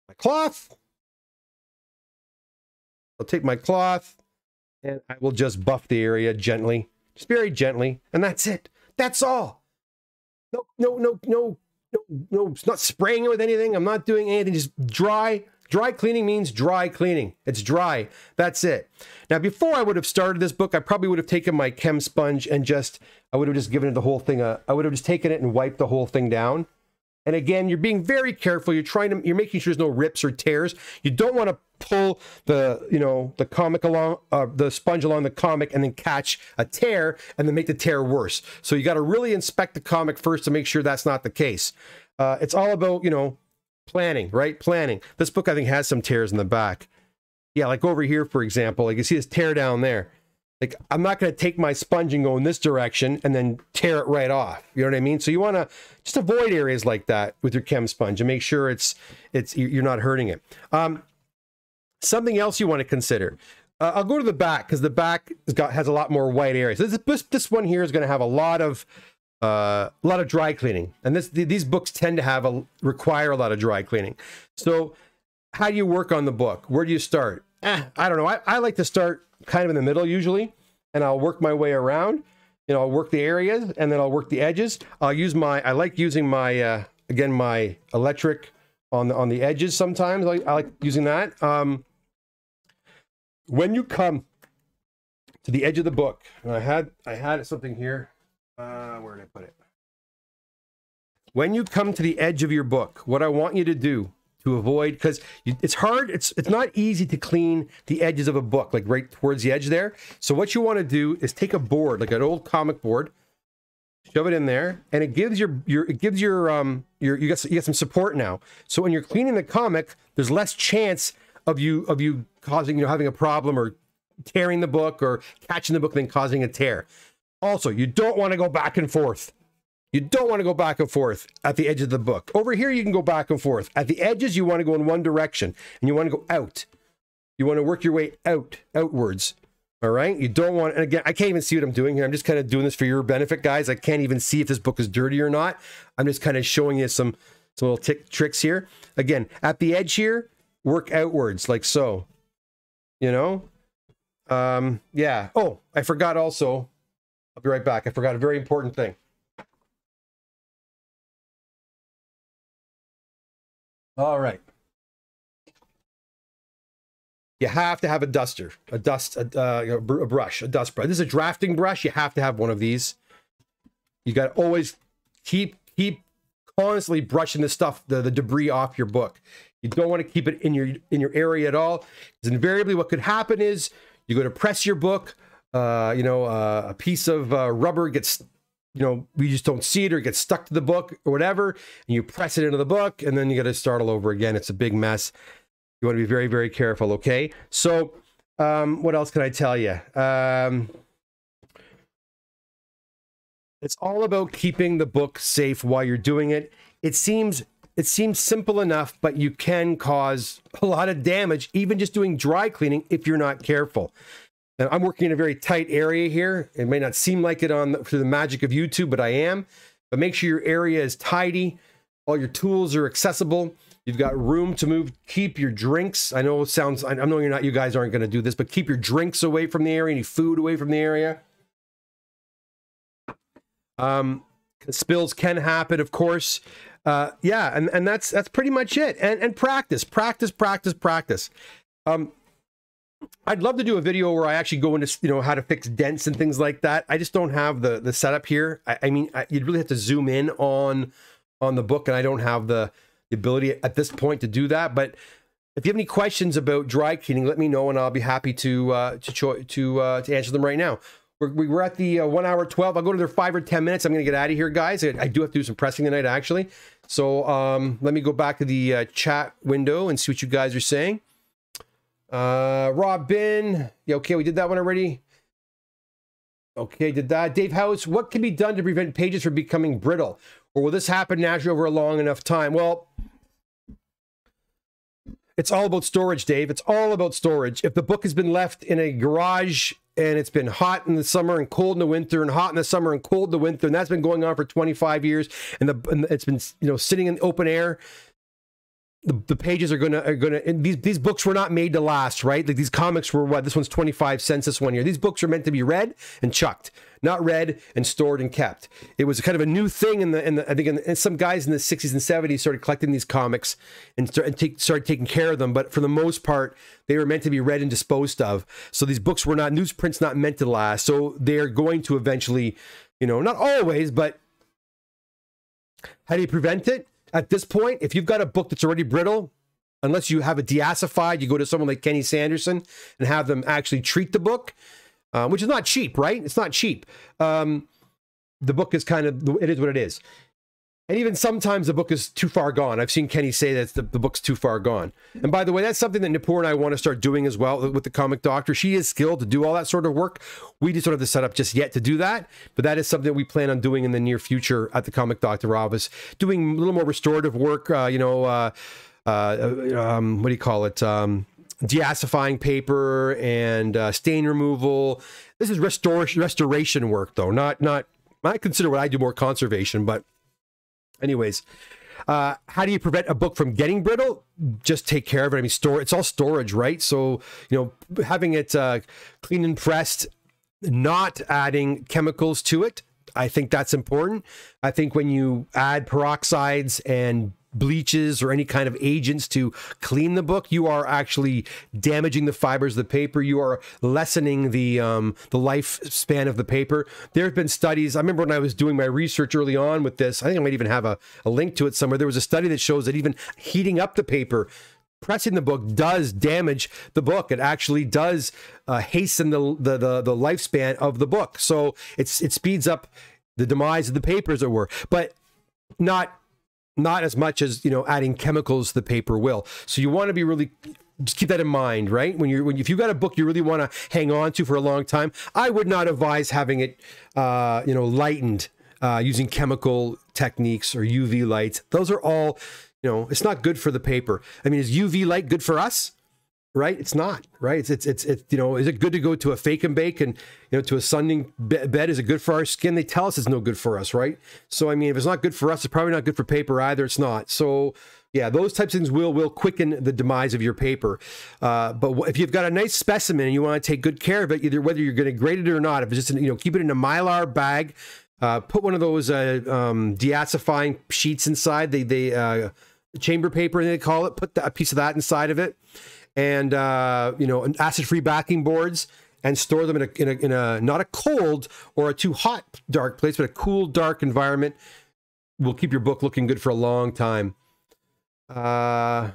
my cloth. I'll take my cloth and I will just buff the area gently, just very gently, and that's it. That's all. No, no, no, no, no, no. It's not spraying it with anything. I'm not doing anything. Just dry. Dry cleaning means dry cleaning. It's dry. That's it. Now, before I would have started this book, I probably would have taken my chem sponge and just, I would have just given it the whole thing. A, I would have just taken it and wiped the whole thing down. And again, you're being very careful. You're trying to, you're making sure there's no rips or tears. You don't want to pull the you know the comic along uh, the sponge along the comic and then catch a tear and then make the tear worse. So you got to really inspect the comic first to make sure that's not the case. Uh, it's all about you know planning right? Planning. This book i think has some tears in the back. Yeah like over here for example like you can see this tear down there like i'm not going to take my sponge and go in this direction and then tear it right off you know what i mean so you want to just avoid areas like that with your chem sponge and make sure it's it's you're not hurting it um, Something else you want to consider. Uh, I'll go to the back because the back has got has a lot more white areas. This this, this one here is going to have a lot of uh, a lot of dry cleaning, and this these books tend to have a require a lot of dry cleaning. So, how do you work on the book? Where do you start? Eh, I don't know. I, I like to start kind of in the middle usually, and I'll work my way around. You know, I'll work the areas, and then I'll work the edges. I'll use my I like using my uh, again my electric on the on the edges. Sometimes I, I like using that. Um, when you come to the edge of the book, I had I had something here. Uh, where did I put it? When you come to the edge of your book, what I want you to do to avoid because it's hard it's it's not easy to clean the edges of a book like right towards the edge there so what you want to do is take a board like an old comic board shove it in there and it gives your your it gives your um your you got you get some support now so when you're cleaning the comic there's less chance of you of you causing you know having a problem or tearing the book or catching the book and then causing a tear. Also, you don't want to go back and forth. You don't want to go back and forth at the edge of the book. Over here, you can go back and forth. At the edges, you want to go in one direction and you want to go out. You want to work your way out, outwards. All right. You don't want, and again, I can't even see what I'm doing here. I'm just kind of doing this for your benefit, guys. I can't even see if this book is dirty or not. I'm just kind of showing you some, some little tick tricks here. Again, at the edge here, work outwards like so. You know? Um, yeah. Oh, I forgot also. I'll be right back. I forgot a very important thing. All right. You have to have a duster, a dust, a, uh, a brush, a dust brush. This is a drafting brush. You have to have one of these. You got to always keep keep constantly brushing the stuff, the, the debris off your book. You don't want to keep it in your in your area at all, because invariably what could happen is you go to press your book, uh, you know, uh, a piece of uh, rubber gets, you know, we just don't see it or gets stuck to the book or whatever, and you press it into the book, and then you got to start all over again. It's a big mess. You want to be very, very careful, okay? So, um, what else can I tell you? Um, it's all about keeping the book safe while you're doing it. It seems it seems simple enough, but you can cause a lot of damage, even just doing dry cleaning if you're not careful. Now, I'm working in a very tight area here. It may not seem like it on the, through the magic of YouTube, but I am. But make sure your area is tidy. All your tools are accessible. You've got room to move. Keep your drinks. I know it sounds, I know you're not, you guys aren't going to do this, but keep your drinks away from the area, any food away from the area. Um, spills can happen, of course. Uh, yeah, and, and that's that's pretty much it. And and practice, practice, practice, practice. Um, I'd love to do a video where I actually go into you know how to fix dents and things like that. I just don't have the the setup here. I, I mean, I, you'd really have to zoom in on on the book, and I don't have the the ability at this point to do that. But if you have any questions about dry cleaning, let me know, and I'll be happy to uh, to to uh, to answer them right now. We're, we're at the uh, one hour twelve. I'll go to their five or ten minutes. I'm going to get out of here, guys. I, I, do have to do some pressing tonight, actually. So um, let me go back to the uh, chat window and see what you guys are saying. Uh, Robin, yeah, okay, we did that one already. Okay, did that. Dave House, what can be done to prevent pages from becoming brittle? Or will this happen naturally over a long enough time? Well, it's all about storage, Dave. It's all about storage. If the book has been left in a garage and it's been hot in the summer and cold in the winter and hot in the summer and cold in the winter, and that's been going on for 25 years, and, the, and it's been you know sitting in the open air, the, the pages are gonna are gonna these these books were not made to last, right? Like these comics were what this one's 25 cents this one year. These books are meant to be read and chucked, not read and stored and kept. It was kind of a new thing in the in the I think in, in some guys in the 60s and 70s started collecting these comics and, start, and take, started taking care of them, but for the most part they were meant to be read and disposed of. So these books were not newsprints not meant to last. So they're going to eventually, you know, not always, but how do you prevent it? At this point, if you've got a book that's already brittle, unless you have it deacidified, you go to someone like Kenny Sanderson and have them actually treat the book, uh, which is not cheap, right? It's not cheap. Um, the book is kind of, it is what it is. And even sometimes the book is too far gone. I've seen Kenny say that the, the, book's too far gone. And by the way, that's something that Nupur and I want to start doing as well with the comic doctor. She is skilled to do all that sort of work. We just don't have the setup just yet to do that. But that is something that we plan on doing in the near future at the comic doctor office, doing a little more restorative work, uh, you know, uh, uh, um, what do you call it? Um, paper and uh, stain removal. This is restoration restoration work, though, not not. I consider what I do more conservation, but Anyways, uh, how do you prevent a book from getting brittle? Just take care of it. I mean, store it's all storage, right? So you know, having it uh, clean and pressed, not adding chemicals to it. I think that's important. I think when you add peroxides and bleaches or any kind of agents to clean the book, you are actually damaging the fibers of the paper. You are lessening the um, the lifespan of the paper. There have been studies. I remember when I was doing my research early on with this. I think I might even have a, a link to it somewhere. There was a study that shows that even heating up the paper pressing the book does damage the book. It actually does uh, hasten the, the, the the lifespan of the book. So it's it speeds up the demise of the paper, as it were, but not not as much as you know adding chemicals the paper will. So you want to be really just keep that in mind, right? When you're when if you've got a book you really want to hang on to for a long time, I would not advise having it, uh, you know, lightened uh, using chemical techniques or UV lights. Those are all, you know, it's not good for the paper. I mean, is UV light good for us? Right? It's not, right? It's, it's, it's, it's, you know, is it good to go to a fake and bake and, you know, to a sunning bed? Is it good for our skin? They tell us it's no good for us, right? So, I mean, if it's not good for us, it's probably not good for paper either. It's not. So, yeah, those types of things will will quicken the demise of your paper. Uh, but if you've got a nice specimen and you want to take good care of it, either whether you're going to grade it or not, if it's just you know keep it in a mylar bag, uh, put one of those uh, um, deacidifying sheets inside. They they uh, chamber paper they call it. Put a piece of that inside of it, and uh, you know acid free backing boards and store them in a, in a, in a not a cold or a too hot dark place, but a cool dark environment. Will keep your book looking good for a long time. Uh,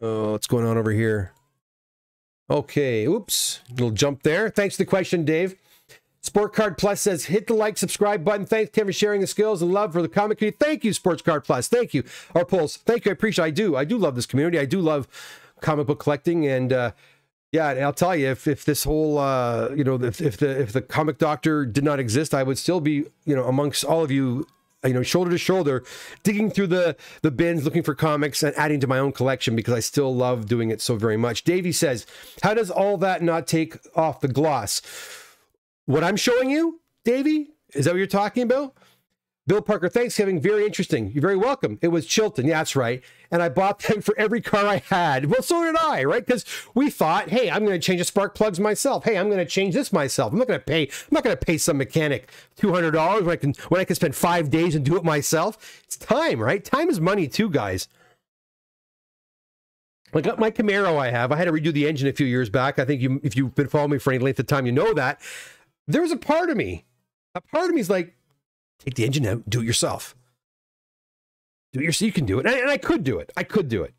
oh, what's going on over here? Okay, oops, little jump there. Thanks for the question, Dave. Sport Card Plus says, hit the like, subscribe button. Thanks, Kevin, for sharing the skills and love for the comic community. Thank you, Sports Card Plus. Thank you. Our polls. Thank you. I appreciate I do. I do love this community. I do love comic book collecting. And uh, yeah, I'll tell you, if, if this whole, uh, you know, if, if the if the comic doctor did not exist, I would still be, you know, amongst all of you you know shoulder to shoulder digging through the the bins looking for comics and adding to my own collection because i still love doing it so very much davey says how does all that not take off the gloss what i'm showing you davey is that what you're talking about Bill Parker, Thanksgiving, very interesting. You're very welcome. It was Chilton. Yeah, that's right. And I bought them for every car I had. Well, so did I, right? Because we thought, hey, I'm going to change the spark plugs myself. Hey, I'm going to change this myself. I'm not going to pay. I'm not going to pay some mechanic two hundred dollars when I can when I can spend five days and do it myself. It's time, right? Time is money too, guys. Like uh, my Camaro, I have. I had to redo the engine a few years back. I think you, if you've been following me for any length of time, you know that. There was a part of me, a part of me is like, Take the engine out, do it yourself. Do it yourself. You can do it. And I, and I could do it. I could do it.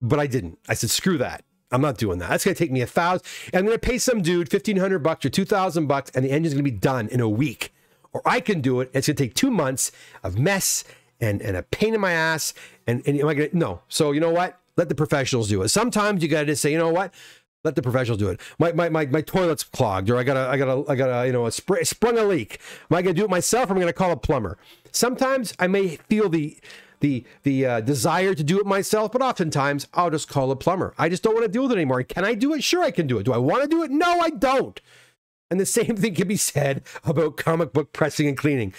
But I didn't. I said, screw that. I'm not doing that. That's going to take me a thousand. I'm going to pay some dude 1500 bucks or 2000 bucks and the engine's going to be done in a week. Or I can do it. It's going to take two months of mess and, and a pain in my ass. And, and am I to, no. So you know what? Let the professionals do it. Sometimes you got to just say, you know what? Let the professionals do it. My, my, my, my toilet's clogged, or I got a, I got a, I got a, you know, a spr- sprung a leak. Am I to do it myself, or am I to call a plumber? Sometimes I may feel the, the, the uh, desire to do it myself, but oftentimes I'll just call a plumber. I just don't want to deal with it anymore. Can I do it? Sure, I can do it. Do I want to do it? No, I don't. And the same thing can be said about comic book pressing and cleaning.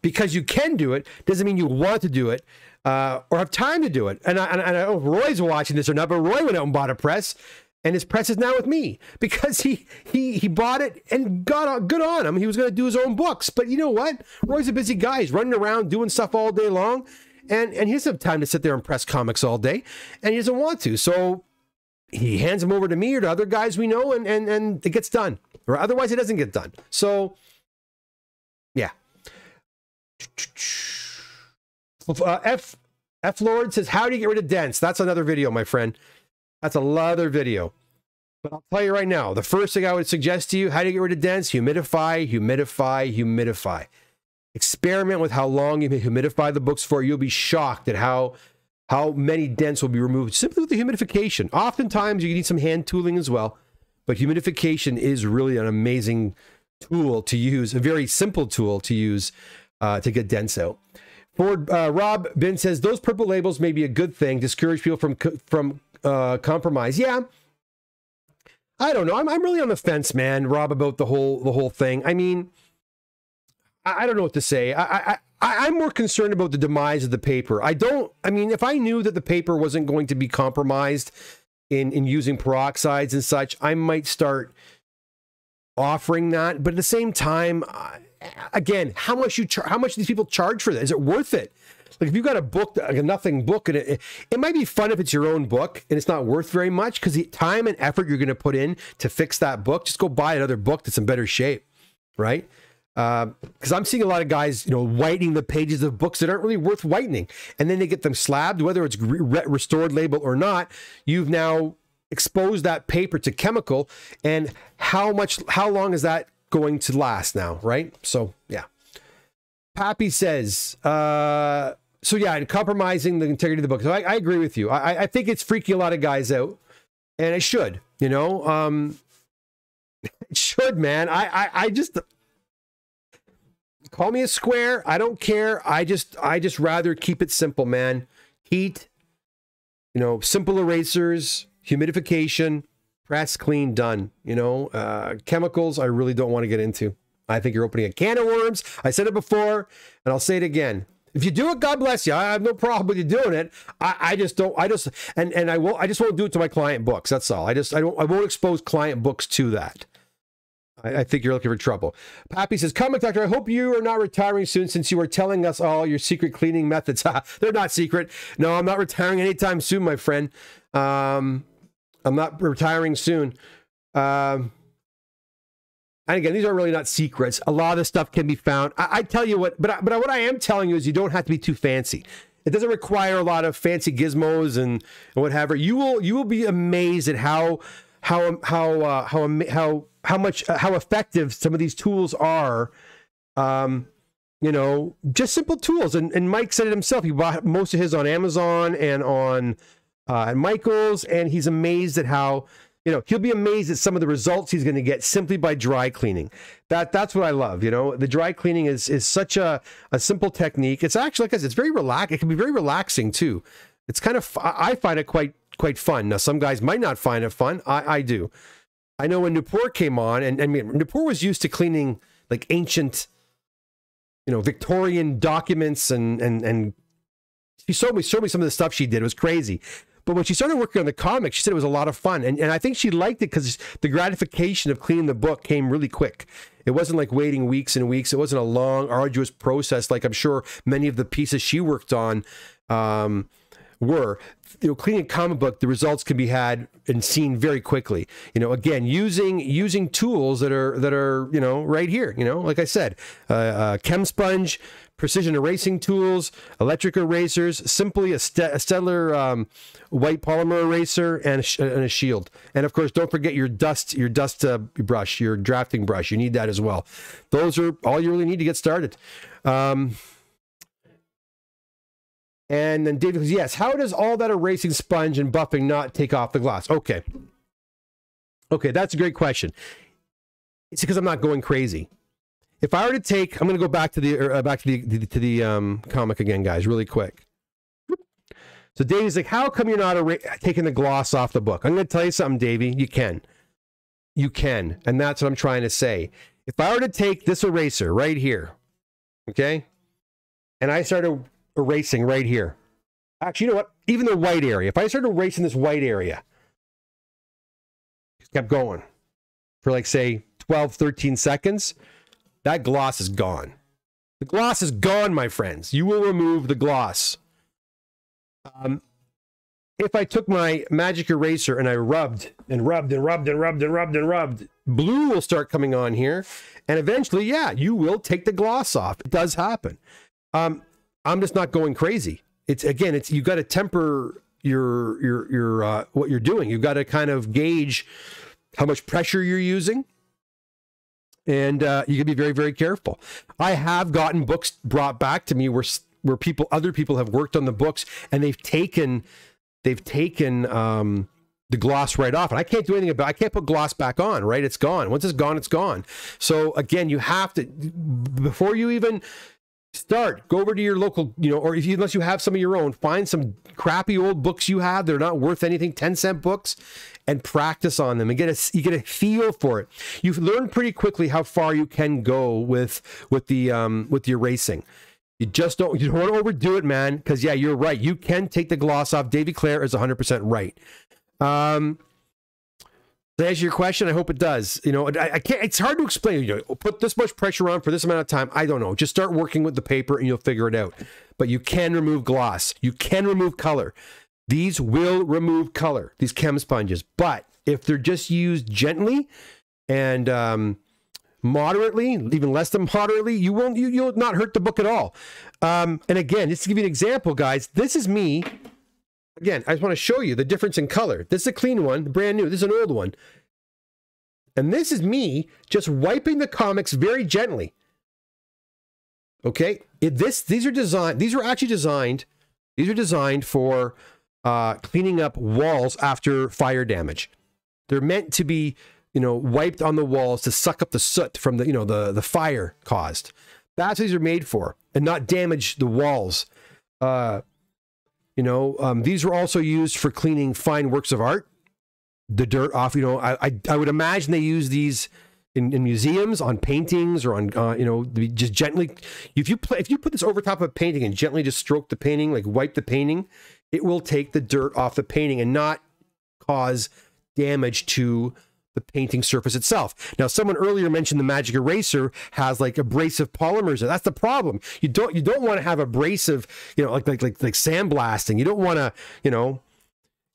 Because you can do it doesn't mean you want to do it uh, or have time to do it. And I, and I don't know if Roy's watching this or not, but Roy went out and bought a press and his press is now with me because he he he bought it and got good on him. He was going to do his own books, but you know what? Roy's a busy guy. He's running around doing stuff all day long, and and he doesn't have time to sit there and press comics all day, and he doesn't want to. So he hands them over to me or to other guys we know, and and and it gets done. Or otherwise, it doesn't get done. So yeah. Uh, F F Lord says, "How do you get rid of dents?" That's another video, my friend. That's another video. But I'll tell you right now, the first thing I would suggest to you, how you get rid of dents? Humidify, humidify, humidify. Experiment with how long you humidify the books for. You'll be shocked at how how many dents will be removed simply with the humidification. Oftentimes you need some hand tooling as well, but humidification is really an amazing tool to use, a very simple tool to use uh, to get dents out. Ford uh, Rob Ben says those purple labels may be a good thing, discourage people from from uh, compromise. Yeah. I don't know. I'm, I'm really on the fence, man, Rob, about the whole the whole thing. I mean, I, I don't know what to say. I, I, I I'm more concerned about the demise of the paper. I don't. I mean, if I knew that the paper wasn't going to be compromised in in using peroxides and such, I might start offering that. But at the same time, again, how much you char- how much these people charge for that? Is it worth it? Like if you've got a book, like a nothing book, and it, it might be fun if it's your own book and it's not worth very much because the time and effort you're going to put in to fix that book, just go buy another book that's in better shape, right? Because uh, I'm seeing a lot of guys, you know, whitening the pages of books that aren't really worth whitening, and then they get them slabbed, whether it's re- restored label or not. You've now exposed that paper to chemical, and how much, how long is that going to last now, right? So yeah. Pappy says, uh, so yeah, and compromising the integrity of the book. So I, I agree with you. I, I, think it's freaking a lot of guys out, and it should. You know, um, it should, man. I, I, I just call me a square. I don't care. I just, I just rather keep it simple, man. Heat, you know, simple erasers, humidification, press, clean, done. You know, uh, chemicals, I really don't want to get into. I think you're opening a can of worms. I said it before, and I'll say it again. If you do it, God bless you. I have no problem with you doing it. I, I just don't. I just and and I won't. I just won't do it to my client books. That's all. I just I don't. I won't expose client books to that. I, I think you're looking for trouble. Pappy says, "Comic Doctor, I hope you are not retiring soon, since you are telling us all your secret cleaning methods. They're not secret. No, I'm not retiring anytime soon, my friend. Um, I'm not retiring soon. Um." And again, these are really not secrets. A lot of this stuff can be found. I, I tell you what, but but what I am telling you is you don't have to be too fancy. It doesn't require a lot of fancy gizmos and, and whatever. You will you will be amazed at how how how uh, how how how much uh, how effective some of these tools are. Um, you know, just simple tools. And and Mike said it himself. He bought most of his on Amazon and on uh, Michaels, and he's amazed at how you know he'll be amazed at some of the results he's going to get simply by dry cleaning. That that's what i love you know? The dry cleaning is is such a, a simple technique. It's actually like I said, it's very relax it can be very relaxing too. It's kind of i find it quite quite fun. Now some guys might not find it fun. I i do. I know when Nupur came on and i mean Nupur was used to cleaning like ancient you know victorian documents and and and she showed me showed me some of the stuff she did. It was crazy but when she started working on the comic, she said it was a lot of fun. And, and I think she liked it because the gratification of cleaning the book came really quick. It wasn't like waiting weeks and weeks. It wasn't a long, arduous process like I'm sure many of the pieces she worked on um, were. You know, cleaning a comic book, the results can be had and seen very quickly. You know, again, using using tools that are that are you know right here. You know, like I said, uh, uh, chem sponge, precision erasing tools, electric erasers, simply a, St- a Staedtler um, white polymer eraser, and a, and a, shield. And of course, don't forget your dust, your dust uh, brush, your drafting brush. You need that as well. Those are all you really need to get started. Um, and then David goes, yes, how does all that erasing sponge and buffing not take off the gloss? Okay. Okay, that's a great question. It's because I'm not going crazy if I were to take, I'm going to go back to the uh, back to the to the um, comic again, guys, really quick. So Davey's like, "How come you're not er- taking the gloss off the book?" I'm going to tell you something, Davey. You can, you can, and that's what I'm trying to say. If I were to take this eraser right here, okay, and I started erasing right here, actually, you know what? Even the white area. If I started erasing this white area, kept going for like say 12, 13 seconds that gloss is gone. The gloss is gone, my friends. You will remove the gloss. Um, if I took my magic eraser and I rubbed and rubbed and rubbed and rubbed and rubbed and rubbed, blue will start coming on here. And eventually, yeah, you will take the gloss off. It does happen. Um, I'm just not going crazy. It's again, it's you got to temper your your your uh, what you're doing. You've got to kind of gauge how much pressure you're using and uh, you can be very very careful. I have gotten books brought back to me where where people other people have worked on the books and they've taken they've taken um, the gloss right off. And i can't do anything about i can't put gloss back on right? It's gone. Once it's gone it's gone. So again you have to before you even start. Go over to your local you know or if you, unless you have some of your own find some crappy old books you have. They're not worth anything. 10 cent books and practice on them and get a you get a feel for it. You learn pretty quickly how far you can go with with the um with the erasing. You just don't you don't want to overdo it man because yeah you're right. You can take the gloss off. Davy clare is 100% right. Um to answer your question, I hope it does. You know, I, I, can't. It's hard to explain. You know, put this much pressure on for this amount of time. I don't know. Just start working with the paper, and you'll figure it out. But you can remove gloss. You can remove color. These will remove color. These chem sponges. But if they're just used gently and um, moderately, even less than moderately, you won't. You, you'll not hurt the book at all. Um, and again, just to give you an example, guys, this is me Again, I just want to show you the difference in color. This is a clean one, brand new. This is an old one. And this is me just wiping the comics very gently. Okay, it, this these are designed. These are actually designed. These are designed for uh, cleaning up walls after fire damage. They're meant to be, you know, wiped on the walls to suck up the soot from the, you know, the the fire caused. That's what these are made for, and not damage the walls. Uh, You know, um, these were also used for cleaning fine works of art, the dirt off. You know, I I, I would imagine they use these in, in museums on paintings or on uh, you know just gently. If you play, if you put this over top of a painting and gently just stroke the painting, like wipe the painting, it will take the dirt off the painting and not cause damage to the painting surface itself. Now, someone earlier mentioned the magic eraser has like abrasive polymers. That's the problem. You don't you don't want to have abrasive, you know, like like like like sandblasting. You don't want to, you know,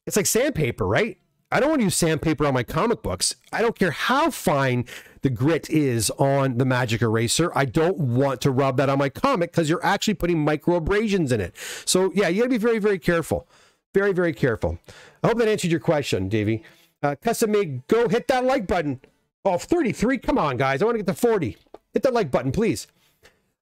it's like sandpaper, right? I don't want to use sandpaper on my comic books. I don't care how fine the grit is on the magic eraser. I don't want to rub that on my comic because you're actually putting micro abrasions in it. So yeah, you got to be very very careful. Very very careful. I hope that answered your question, Davey. Uh, made, go hit that like button. Oh, 33. Come on, guys. I want to get to 40. Hit that like button, please.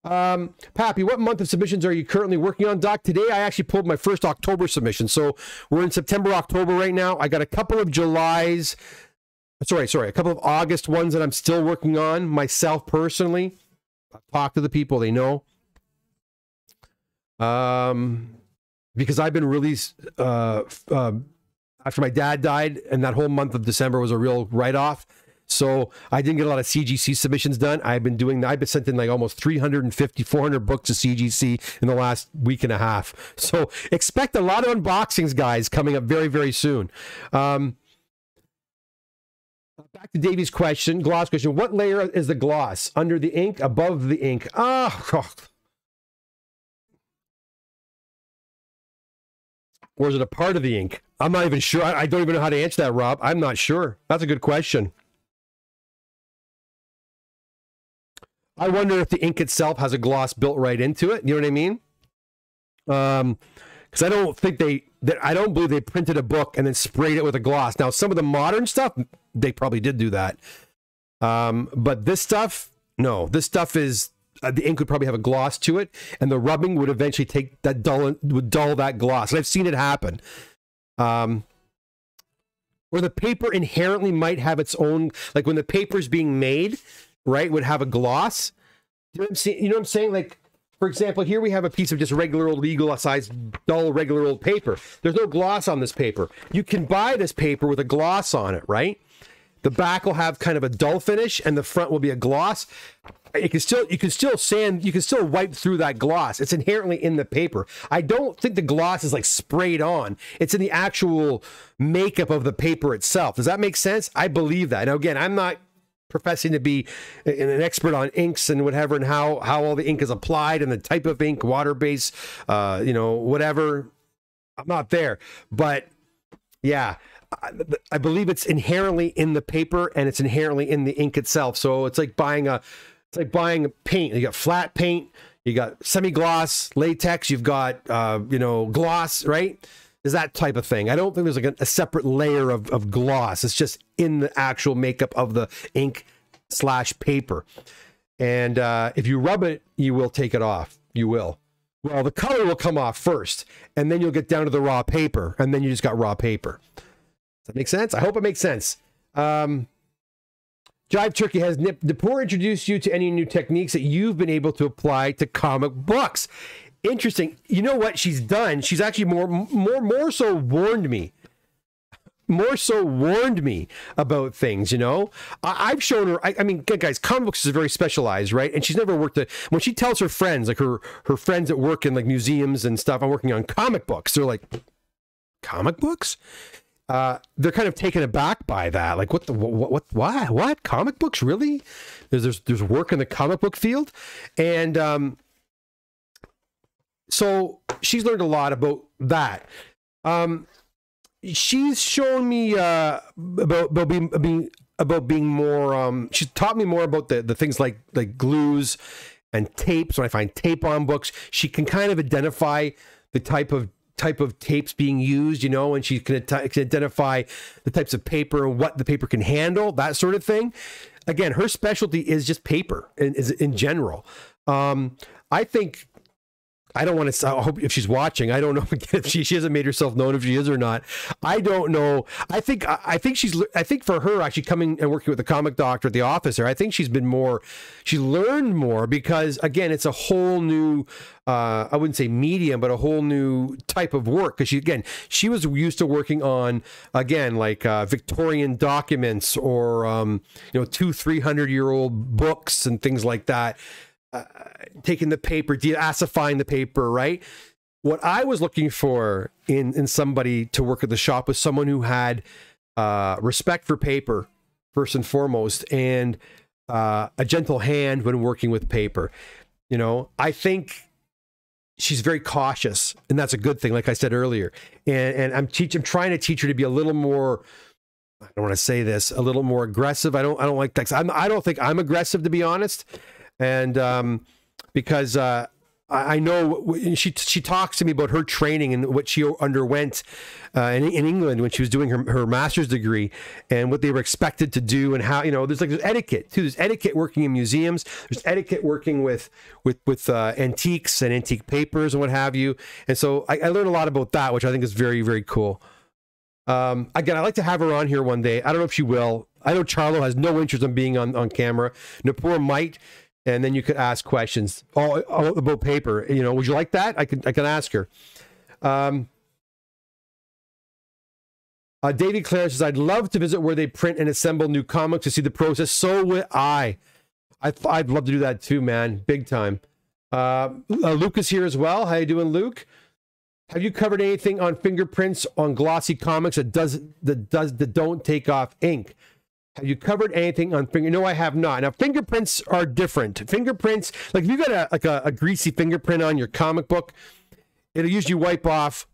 Um, Pappy, what month of submissions are you currently working on, Doc? Today, I actually pulled my first October submission. So we're in September, October right now. I got a couple of July's, sorry, sorry, a couple of August ones that I'm still working on myself personally. I talk to the people, they know. Um, because I've been really, uh, uh, after my dad died, and that whole month of December was a real write off. So I didn't get a lot of CGC submissions done. I've been doing, I've been sent in like almost 350, 400 books to CGC in the last week and a half. So expect a lot of unboxings, guys, coming up very, very soon. Um, back to Davey's question, gloss question. What layer is the gloss? Under the ink, above the ink? Ah, oh, Or is it a part of the ink? I'm not even sure. I, don't even know how to answer that, Rob. I'm not sure. That's a good question. I wonder if the ink itself has a gloss built right into it. You know what I mean? Um, because I don't think they that I don't believe they printed a book and then sprayed it with a gloss. Now, some of the modern stuff they probably did do that. Um, but this stuff, no, this stuff is uh, the ink would probably have a gloss to it, and the rubbing would eventually take that dull would dull that gloss. And I've seen it happen. Um, or the paper inherently might have its own, like when the paper's being made, right, would have a gloss. You know what I'm saying? You know what I'm saying? Like, for example, here we have a piece of just regular old legal size, dull, regular old paper. There's no gloss on this paper. You can buy this paper with a gloss on it, right? The back will have kind of a dull finish, and the front will be a gloss. It can still you can still sand you can still wipe through that gloss. It's inherently in the paper. I don't think the gloss is like sprayed on. It's in the actual makeup of the paper itself. Does that make sense? I believe that. Now again i'm not professing to be an expert on inks and whatever and how how all the ink is applied and the type of ink water based uh you know whatever. I'm not there. But yeah I, I believe it's inherently in the paper and it's inherently in the ink itself so it's like buying a it's like buying paint. You got flat paint, you got semi-gloss, latex, you've got uh, you know gloss, right? Is that type of thing. I don't think there's like a, a separate layer of, of gloss. It's just in the actual makeup of the ink slash paper. And uh, if you rub it, you will take it off. You will. Well, the color will come off first, and then you'll get down to the raw paper, and then you just got raw paper. That make sense? I hope it makes sense. Um, Jive Turkey has Nip Nupur introduced you to any new techniques that you've been able to apply to comic books. Interesting. You know what she's done? She's actually more more more so warned me. More so warned me about things, you know. I, have shown her. I, I, mean, guys, comic books is very specialized, right? And she's never worked. A, when she tells her friends, like her her friends that work in like museums and stuff, I'm working on comic books. They're like, comic books uh, they're kind of taken aback by that. Like, what the what what what, what? comic books really? There's, there's there's work in the comic book field, and um, so she's learned a lot about that. Um, she's shown me uh, about about being, being about being more. Um, she's taught me more about the the things like like glues and tapes. When I find tape on books, she can kind of identify the type of type of tapes being used, you know, and she can, can identify the types of paper and what the paper can handle, that sort of thing. Again, her specialty is just paper in, is in general. Um, I think I don't want to. I hope if she's watching, I don't know if she, she hasn't made herself known if she is or not. I don't know. I think I think she's. I think for her actually coming and working with the comic doctor at the office there, I think she's been more. She learned more because again, it's a whole new. Uh, I wouldn't say medium, but a whole new type of work. Because she again, she was used to working on again like uh, Victorian documents or um, you know two three hundred year old books and things like that uh, taking the paper, deacidifying the paper, right? What I was looking for in in somebody to work at the shop was someone who had uh, respect for paper first and foremost, and uh, a gentle hand when working with paper. You know, I think she's very cautious, and that's a good thing. Like I said earlier, and and I'm teach I'm trying to teach her to be a little more. I don't want to say this a little more aggressive. I don't I don't like that. I'm, I don't think I'm aggressive to be honest and um, because uh, I know she she talks to me about her training and what she underwent uh, in, in, England when she was doing her, her master's degree and what they were expected to do and how you know there's like there's etiquette too. There's etiquette working in museums. There's etiquette working with with with uh, antiques and antique papers and what have you. And so I, I, learned a lot about that, which I think is very very cool. Um, again, I'd like to have her on here one day. I don't know if she will. I know Charlo has no interest in being on, on camera. Nupur might and then you could ask questions all, about paper. You know, would you like that? I can I can ask her. Um, uh, David Clare says, I'd love to visit where they print and assemble new comics to see the process. So would I. I I'd love to do that too, man. Big time. Uh, uh, Luke is here as well. How you doing, Luke? Have you covered anything on fingerprints on glossy comics that does that does that don't take off ink? Have you covered anything on finger? No, I have not. Now, fingerprints are different. Fingerprints, like if you got a like a, a greasy fingerprint on your comic book, it'll usually wipe off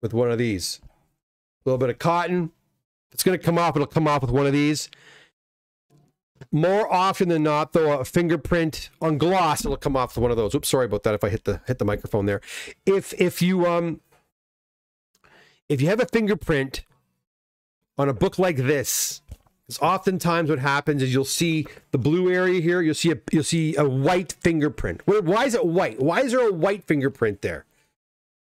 with one of these. A little bit of cotton. If it's going to come off, it'll come off with one of these. More often than not, though, a fingerprint on gloss, it'll come off with one of those. Oops, sorry about that. If I hit the hit the microphone there. If if you um if you have a fingerprint on a book like this, because oftentimes what happens is you'll see the blue area here, you'll see a you'll see a white fingerprint. Why is it white? Why is there a white fingerprint there?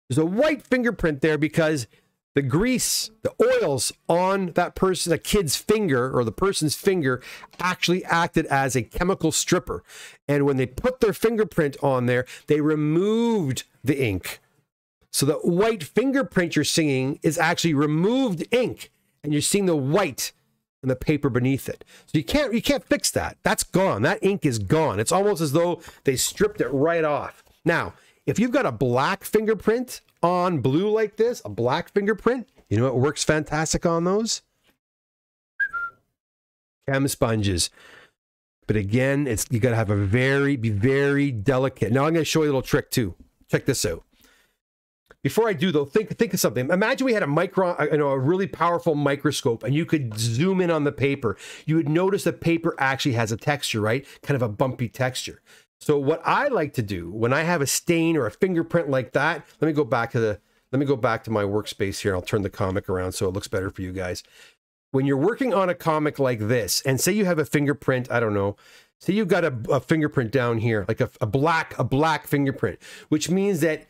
There's a white fingerprint there because the grease, the oils on that person, the kid's finger or the person's finger actually acted as a chemical stripper. And when they put their fingerprint on there, they removed the ink. So the white fingerprint you're seeing is actually removed ink, and you're seeing the white and the paper beneath it. So you can't you can't fix that. That's gone. That ink is gone. It's almost as though they stripped it right off. Now, if you've got a black fingerprint on blue like this, a black fingerprint, you know it works fantastic on those? Chem sponges. But again, it's you got to have a very be very delicate. Now I'm to show you a little trick too. Check this out. Before I do though, think think of something. Imagine we had a micro, uh, you know, a really powerful microscope, and you could zoom in on the paper. You would notice the paper actually has a texture, right? Kind of a bumpy texture. So what I like to do when I have a stain or a fingerprint like that, let me go back to the let me go back to my workspace here. I'll turn the comic around so it looks better for you guys. When you're working on a comic like this, and say you have a fingerprint, I don't know, say you've got a, a fingerprint down here, like a, a black a black fingerprint, which means that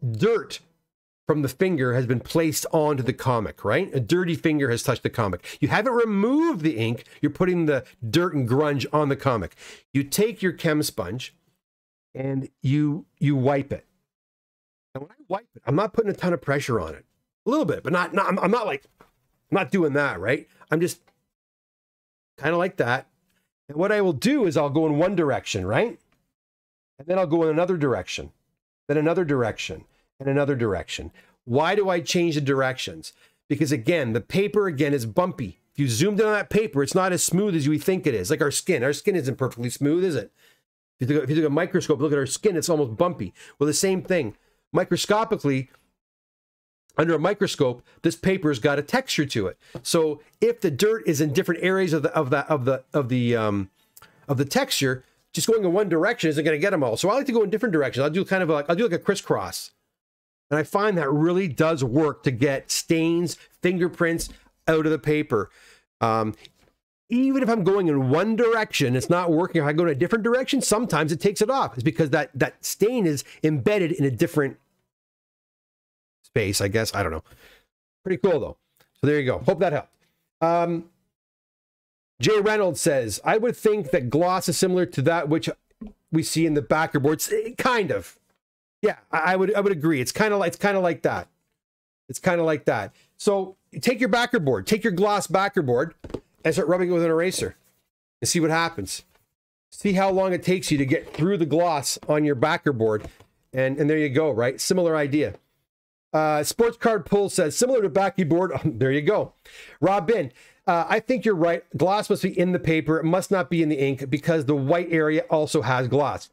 dirt from the finger has been placed onto the comic, right? A dirty finger has touched the comic. You haven't removed the ink, you're putting the dirt and grunge on the comic. You take your chem sponge and you you wipe it. And when I wipe it, I'm not putting a ton of pressure on it. A little bit, but not, not I'm, I'm not like I'm not doing that, right? I'm just kind of like that. And what I will do is I'll go in one direction, right? And then I'll go in another direction, then another direction and another direction. Why do I change the directions? Because again, the paper again is bumpy. If you zoomed in on that paper, it's not as smooth as you think it is. Like our skin, our skin isn't perfectly smooth, is it? If you, took, a microscope, look at our skin, it's almost bumpy. Well, the same thing. Microscopically, under a microscope, this paper's got a texture to it. So if the dirt is in different areas of the of the of the of the um, of the texture, just going in one direction isn't going to get them all. So I like to go in different directions. I'll do kind of like I'll do like a crisscross. And I find that really does work to get stains, fingerprints out of the paper. Um, even if I'm going in one direction, it's not working. If I go in a different direction, sometimes it takes it off. It's because that that stain is embedded in a different space, I guess. I don't know. Pretty cool though. So there you go. Hope that helped. Um, Jay Reynolds says, I would think that gloss is similar to that which we see in the backer boards. Eh, kind of. Yeah, I would I would agree. It's kind of like it's kind of like that. It's kind of like that. So take your backer board, take your gloss backer board, and start rubbing it with an eraser and see what happens. See how long it takes you to get through the gloss on your backer board. And, and there you go, right? Similar idea. Uh, Sports Card Pull says, similar to backy board. there you go. Rob Bin, uh, I think you're right. Gloss must be in the paper. It must not be in the ink because the white area also has gloss.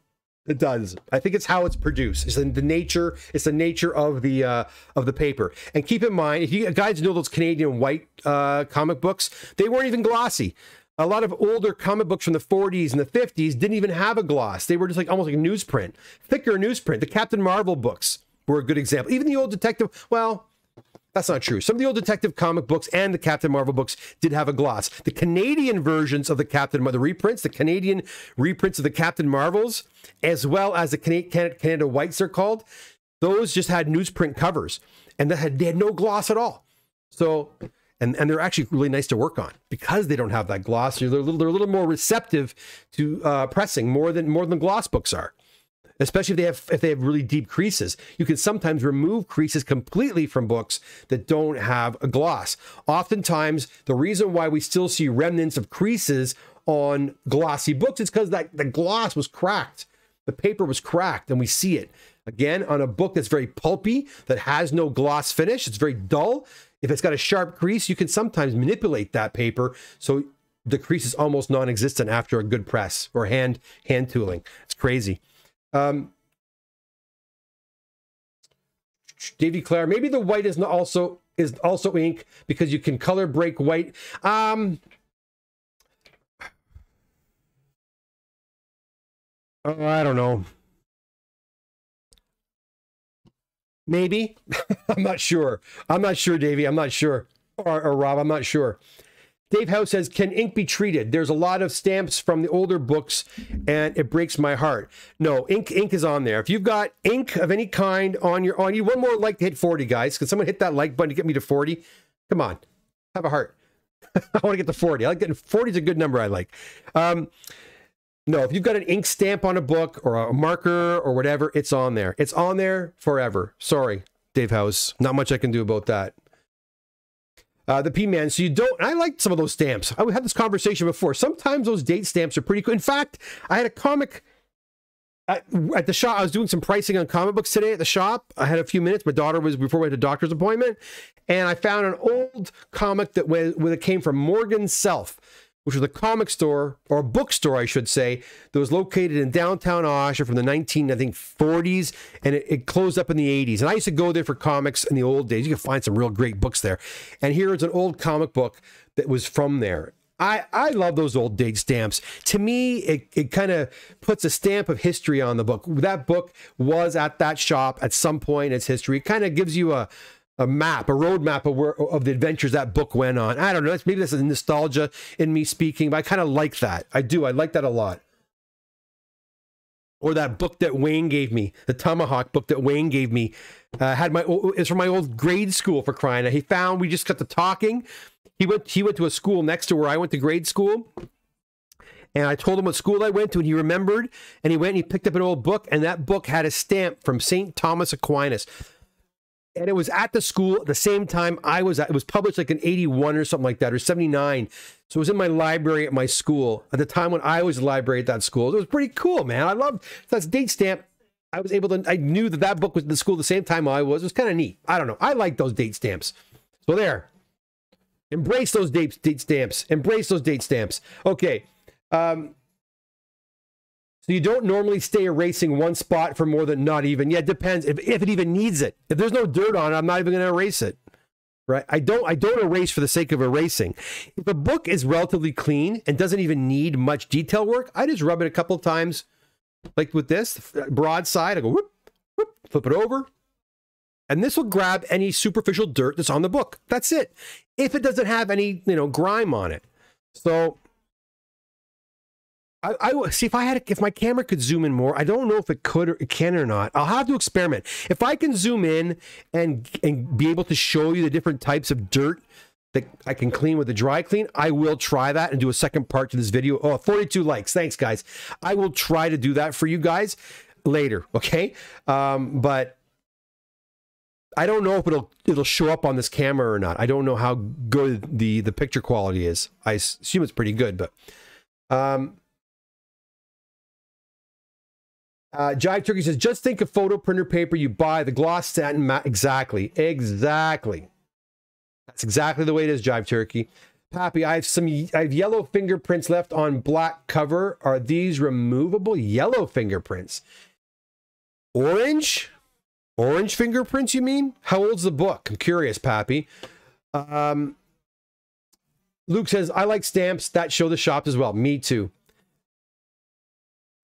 It does. I think it's how it's produced. It's the nature. It's the nature of the uh, of the paper. And keep in mind, if you guys know those Canadian white uh, comic books, they weren't even glossy. A lot of older comic books from the 40s and the 50s didn't even have a gloss. They were just like almost like newsprint, thicker newsprint. The Captain Marvel books were a good example. Even the old detective. Well, that's not true. Some of the old Detective comic books and the Captain Marvel books did have a gloss. The Canadian versions of the Captain, the reprints, the Canadian reprints of the Captain Marvels, as well as the Canada, Whites, are called. Those just had newsprint covers, and they had, they had no gloss at all. So, and and they're actually really nice to work on because they don't have that gloss. They're a little, they're a little more receptive to uh, pressing more than more than gloss books are especially if they have if they have really deep creases. You can sometimes remove creases completely from books that don't have a gloss. Oftentimes, the reason why we still see remnants of creases on glossy books is because that the gloss was cracked. The paper was cracked and we see it. Again, on a book that's very pulpy, that has no gloss finish, it's very dull. If it's got a sharp crease, you can sometimes manipulate that paper so the crease is almost non-existent after a good press or hand hand tooling. It's crazy. Um, Davy Clare, maybe the white is not also is also ink because you can color break white. Um, oh, I don't know. Maybe. I'm not sure. I'm not sure, Davy. I'm not sure. Or, or Rob, I'm not sure. Dave House says, "Can ink be treated?" There's a lot of stamps from the older books, and it breaks my heart. No, ink ink is on there. If you've got ink of any kind on your on you, one more like to hit 40, guys. Can someone hit that like button to get me to 40? Come on, have a heart. I want to get to 40. I like getting 40 is a good number. I like. Um, no, if you've got an ink stamp on a book or a marker or whatever, it's on there. It's on there forever. Sorry, Dave House. Not much I can do about that uh, the P Man. So you don't. I like some of those stamps. I had this conversation before. Sometimes those date stamps are pretty cool. In fact, I had a comic at, at, the shop. I was doing some pricing on comic books today at the shop. I had a few minutes. My daughter was before we had a doctor's appointment, and I found an old comic that was, that came from Morgan Self which was a comic store or a bookstore, I should say, that was located in downtown Oshawa from the 19, I think, 40s, and it, it, closed up in the 80s. And I used to go there for comics in the old days. You can find some real great books there. And here is an old comic book that was from there. I, I love those old date stamps. To me, it, it kind of puts a stamp of history on the book. That book was at that shop at some point in its history. It kind of gives you a, a map, a road map of where of the adventures that book went on. I don't know. Maybe this is nostalgia in me speaking, but I kind of like that. I do. I like that a lot. Or that book that Wayne gave me, the Tomahawk book that Wayne gave me, uh, had my it's from my old grade school for crying. out, He found we just got to talking. He went he went to a school next to where I went to grade school. And I told him what school I went to, and he remembered. And he went and he picked up an old book, and that book had a stamp from St. Thomas Aquinas and it was at the school at the same time I was at. It was published like in 81 or something like that, or 79. So it was in my library at my school at the time when I was a library at that school. It was pretty cool, man. I loved that's date stamp. I was able to, I knew that that book was in the school the same time I was. It was kind of neat. I don't know. I like those date stamps. So there. Embrace those date, date stamps. Embrace those date stamps. Okay. Um, so you don't normally stay erasing one spot for more than not even. Yeah, it depends if, if it even needs it. If there's no dirt on it, I'm not even going to erase it. Right? I don't I don't erase for the sake of erasing. If a book is relatively clean and doesn't even need much detail work, I just rub it a couple of times, like with this broadside. I go whoop, whoop, flip it over, and this will grab any superficial dirt that's on the book. That's it. If it doesn't have any, you know, grime on it. So I, I see if I had if my camera could zoom in more. I don't know if it could or it can or not. I'll have to experiment. If I can zoom in and and be able to show you the different types of dirt that I can clean with a dry clean, I will try that and do a second part to this video. Oh, 42 likes. Thanks, guys. I will try to do that for you guys later. Okay, um, but I don't know if it'll it'll show up on this camera or not. I don't know how good the the picture quality is. I assume it's pretty good, but um, uh, Jive Turkey says, just think of photo printer paper you buy, the gloss satin mat. Exactly. Exactly. That's exactly the way it is, Jive Turkey. Pappy, I have some I have yellow fingerprints left on black cover. Are these removable? Yellow fingerprints. Orange? Orange fingerprints, you mean? How old's the book? I'm curious, Pappy. Um, Luke says, I like stamps that show the shop as well. Me too.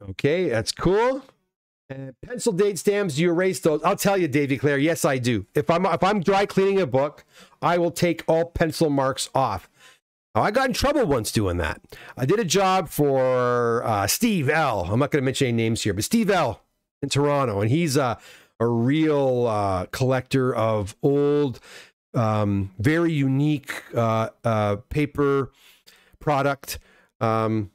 Okay, that's cool. Pencil date stamps, you erase those? I'll tell you, Davy Claire, yes, I do. If I'm if I'm dry cleaning a book, I will take all pencil marks off. I got in trouble once doing that. I did a job for uh, Steve L. I'm not going to mention any names here, but Steve L. in Toronto, and he's a, a real uh, collector of old, um, very unique uh, uh paper product. Um,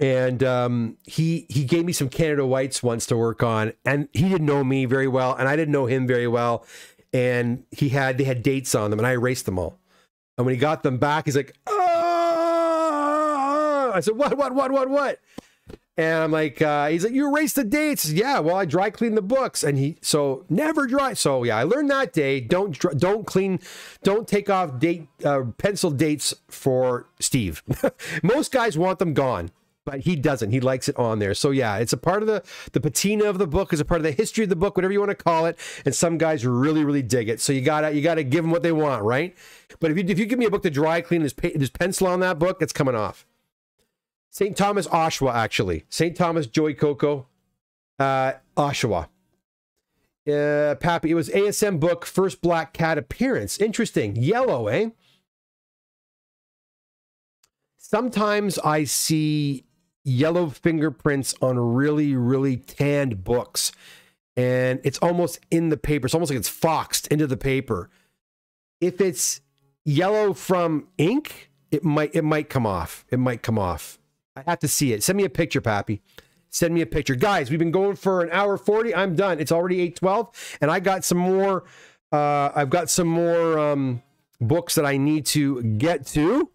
and um, he he gave me some Canada Whites once to work on, and he didn't know me very well, and I didn't know him very well, and he had they had dates on them, and I erased them all. And when he got them back, he's like, "Oh!" I said, "What? What? What? What? What?" And I'm like, uh, he's like, "You erased the dates." Yeah, well, I dry clean the books, and he so never dry. So yeah, I learned that day. Don't don't clean, don't take off date uh, pencil dates for Steve. Most guys want them gone but he doesn't. He likes it on there. So yeah, it's a part of the the patina of the book, is a part of the history of the book, whatever you want to call it. And some guys really really dig it. So you gotta you gotta give them what they want, right? But if you if you give me a book to dry clean, there's, there's pencil on that book, it's coming off. St. Thomas Oshawa, actually. St. Thomas Joy Coco, uh, Oshawa. Uh, Pappy, it was ASM book, first black cat appearance. Interesting. Yellow, eh? Sometimes I see yellow fingerprints on really, really tanned books. And it's almost in the paper. It's almost like it's foxed into the paper. If it's yellow from ink, it might it might come off. It might come off. I have to see it. Send me a picture, Pappy. Send me a picture. Guys, we've been going for an hour 40. I'm done. It's already 812. And I got some more. Uh, I've got some more um, books that I need to get to.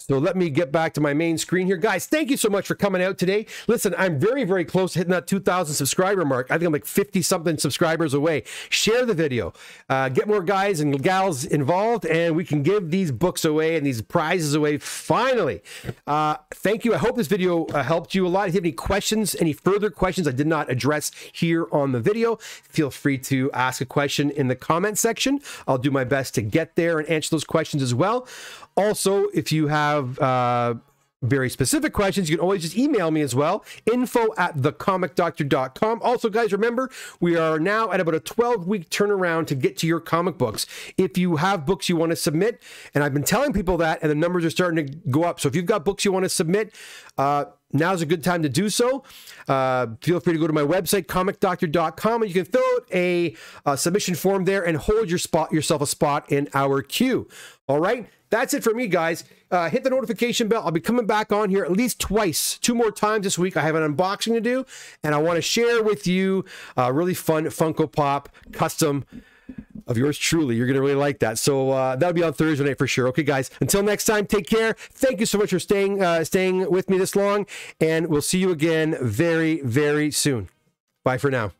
So let me get back to my main screen here. Guys, thank you so much for coming out today. Listen, I'm very, very close to hitting that 2,000 subscriber mark. I think I'm like 50 something subscribers away. Share the video. Uh, get more guys and gals involved, and we can give these books away and these prizes away finally. Uh, thank you. I hope this video uh, helped you a lot. If you have any questions, any further questions I did not address here on the video, feel free to ask a question in the comment section. I'll do my best to get there and answer those questions as well. Also, if you have uh, very specific questions, you can always just email me as well. Info at thecomicdoctor.com. Also, guys, remember, we are now at about a 12 week turnaround to get to your comic books. If you have books you want to submit, and I've been telling people that, and the numbers are starting to go up. So if you've got books you want to submit, uh, now's a good time to do so. Uh, feel free to go to my website, comicdoctor.com, and you can fill out a, a submission form there and hold your spot yourself a spot in our queue. All right. That's it for me, guys. Uh, hit the notification bell. I'll be coming back on here at least twice, two more times this week. I have an unboxing to do, and I want to share with you a really fun Funko Pop custom of yours truly. You're going to really like that. So uh, that'll be on Thursday night for sure. Okay, guys. Until next time, take care. Thank you so much for staying uh, staying with me this long, and we'll see you again very, very soon. Bye for now.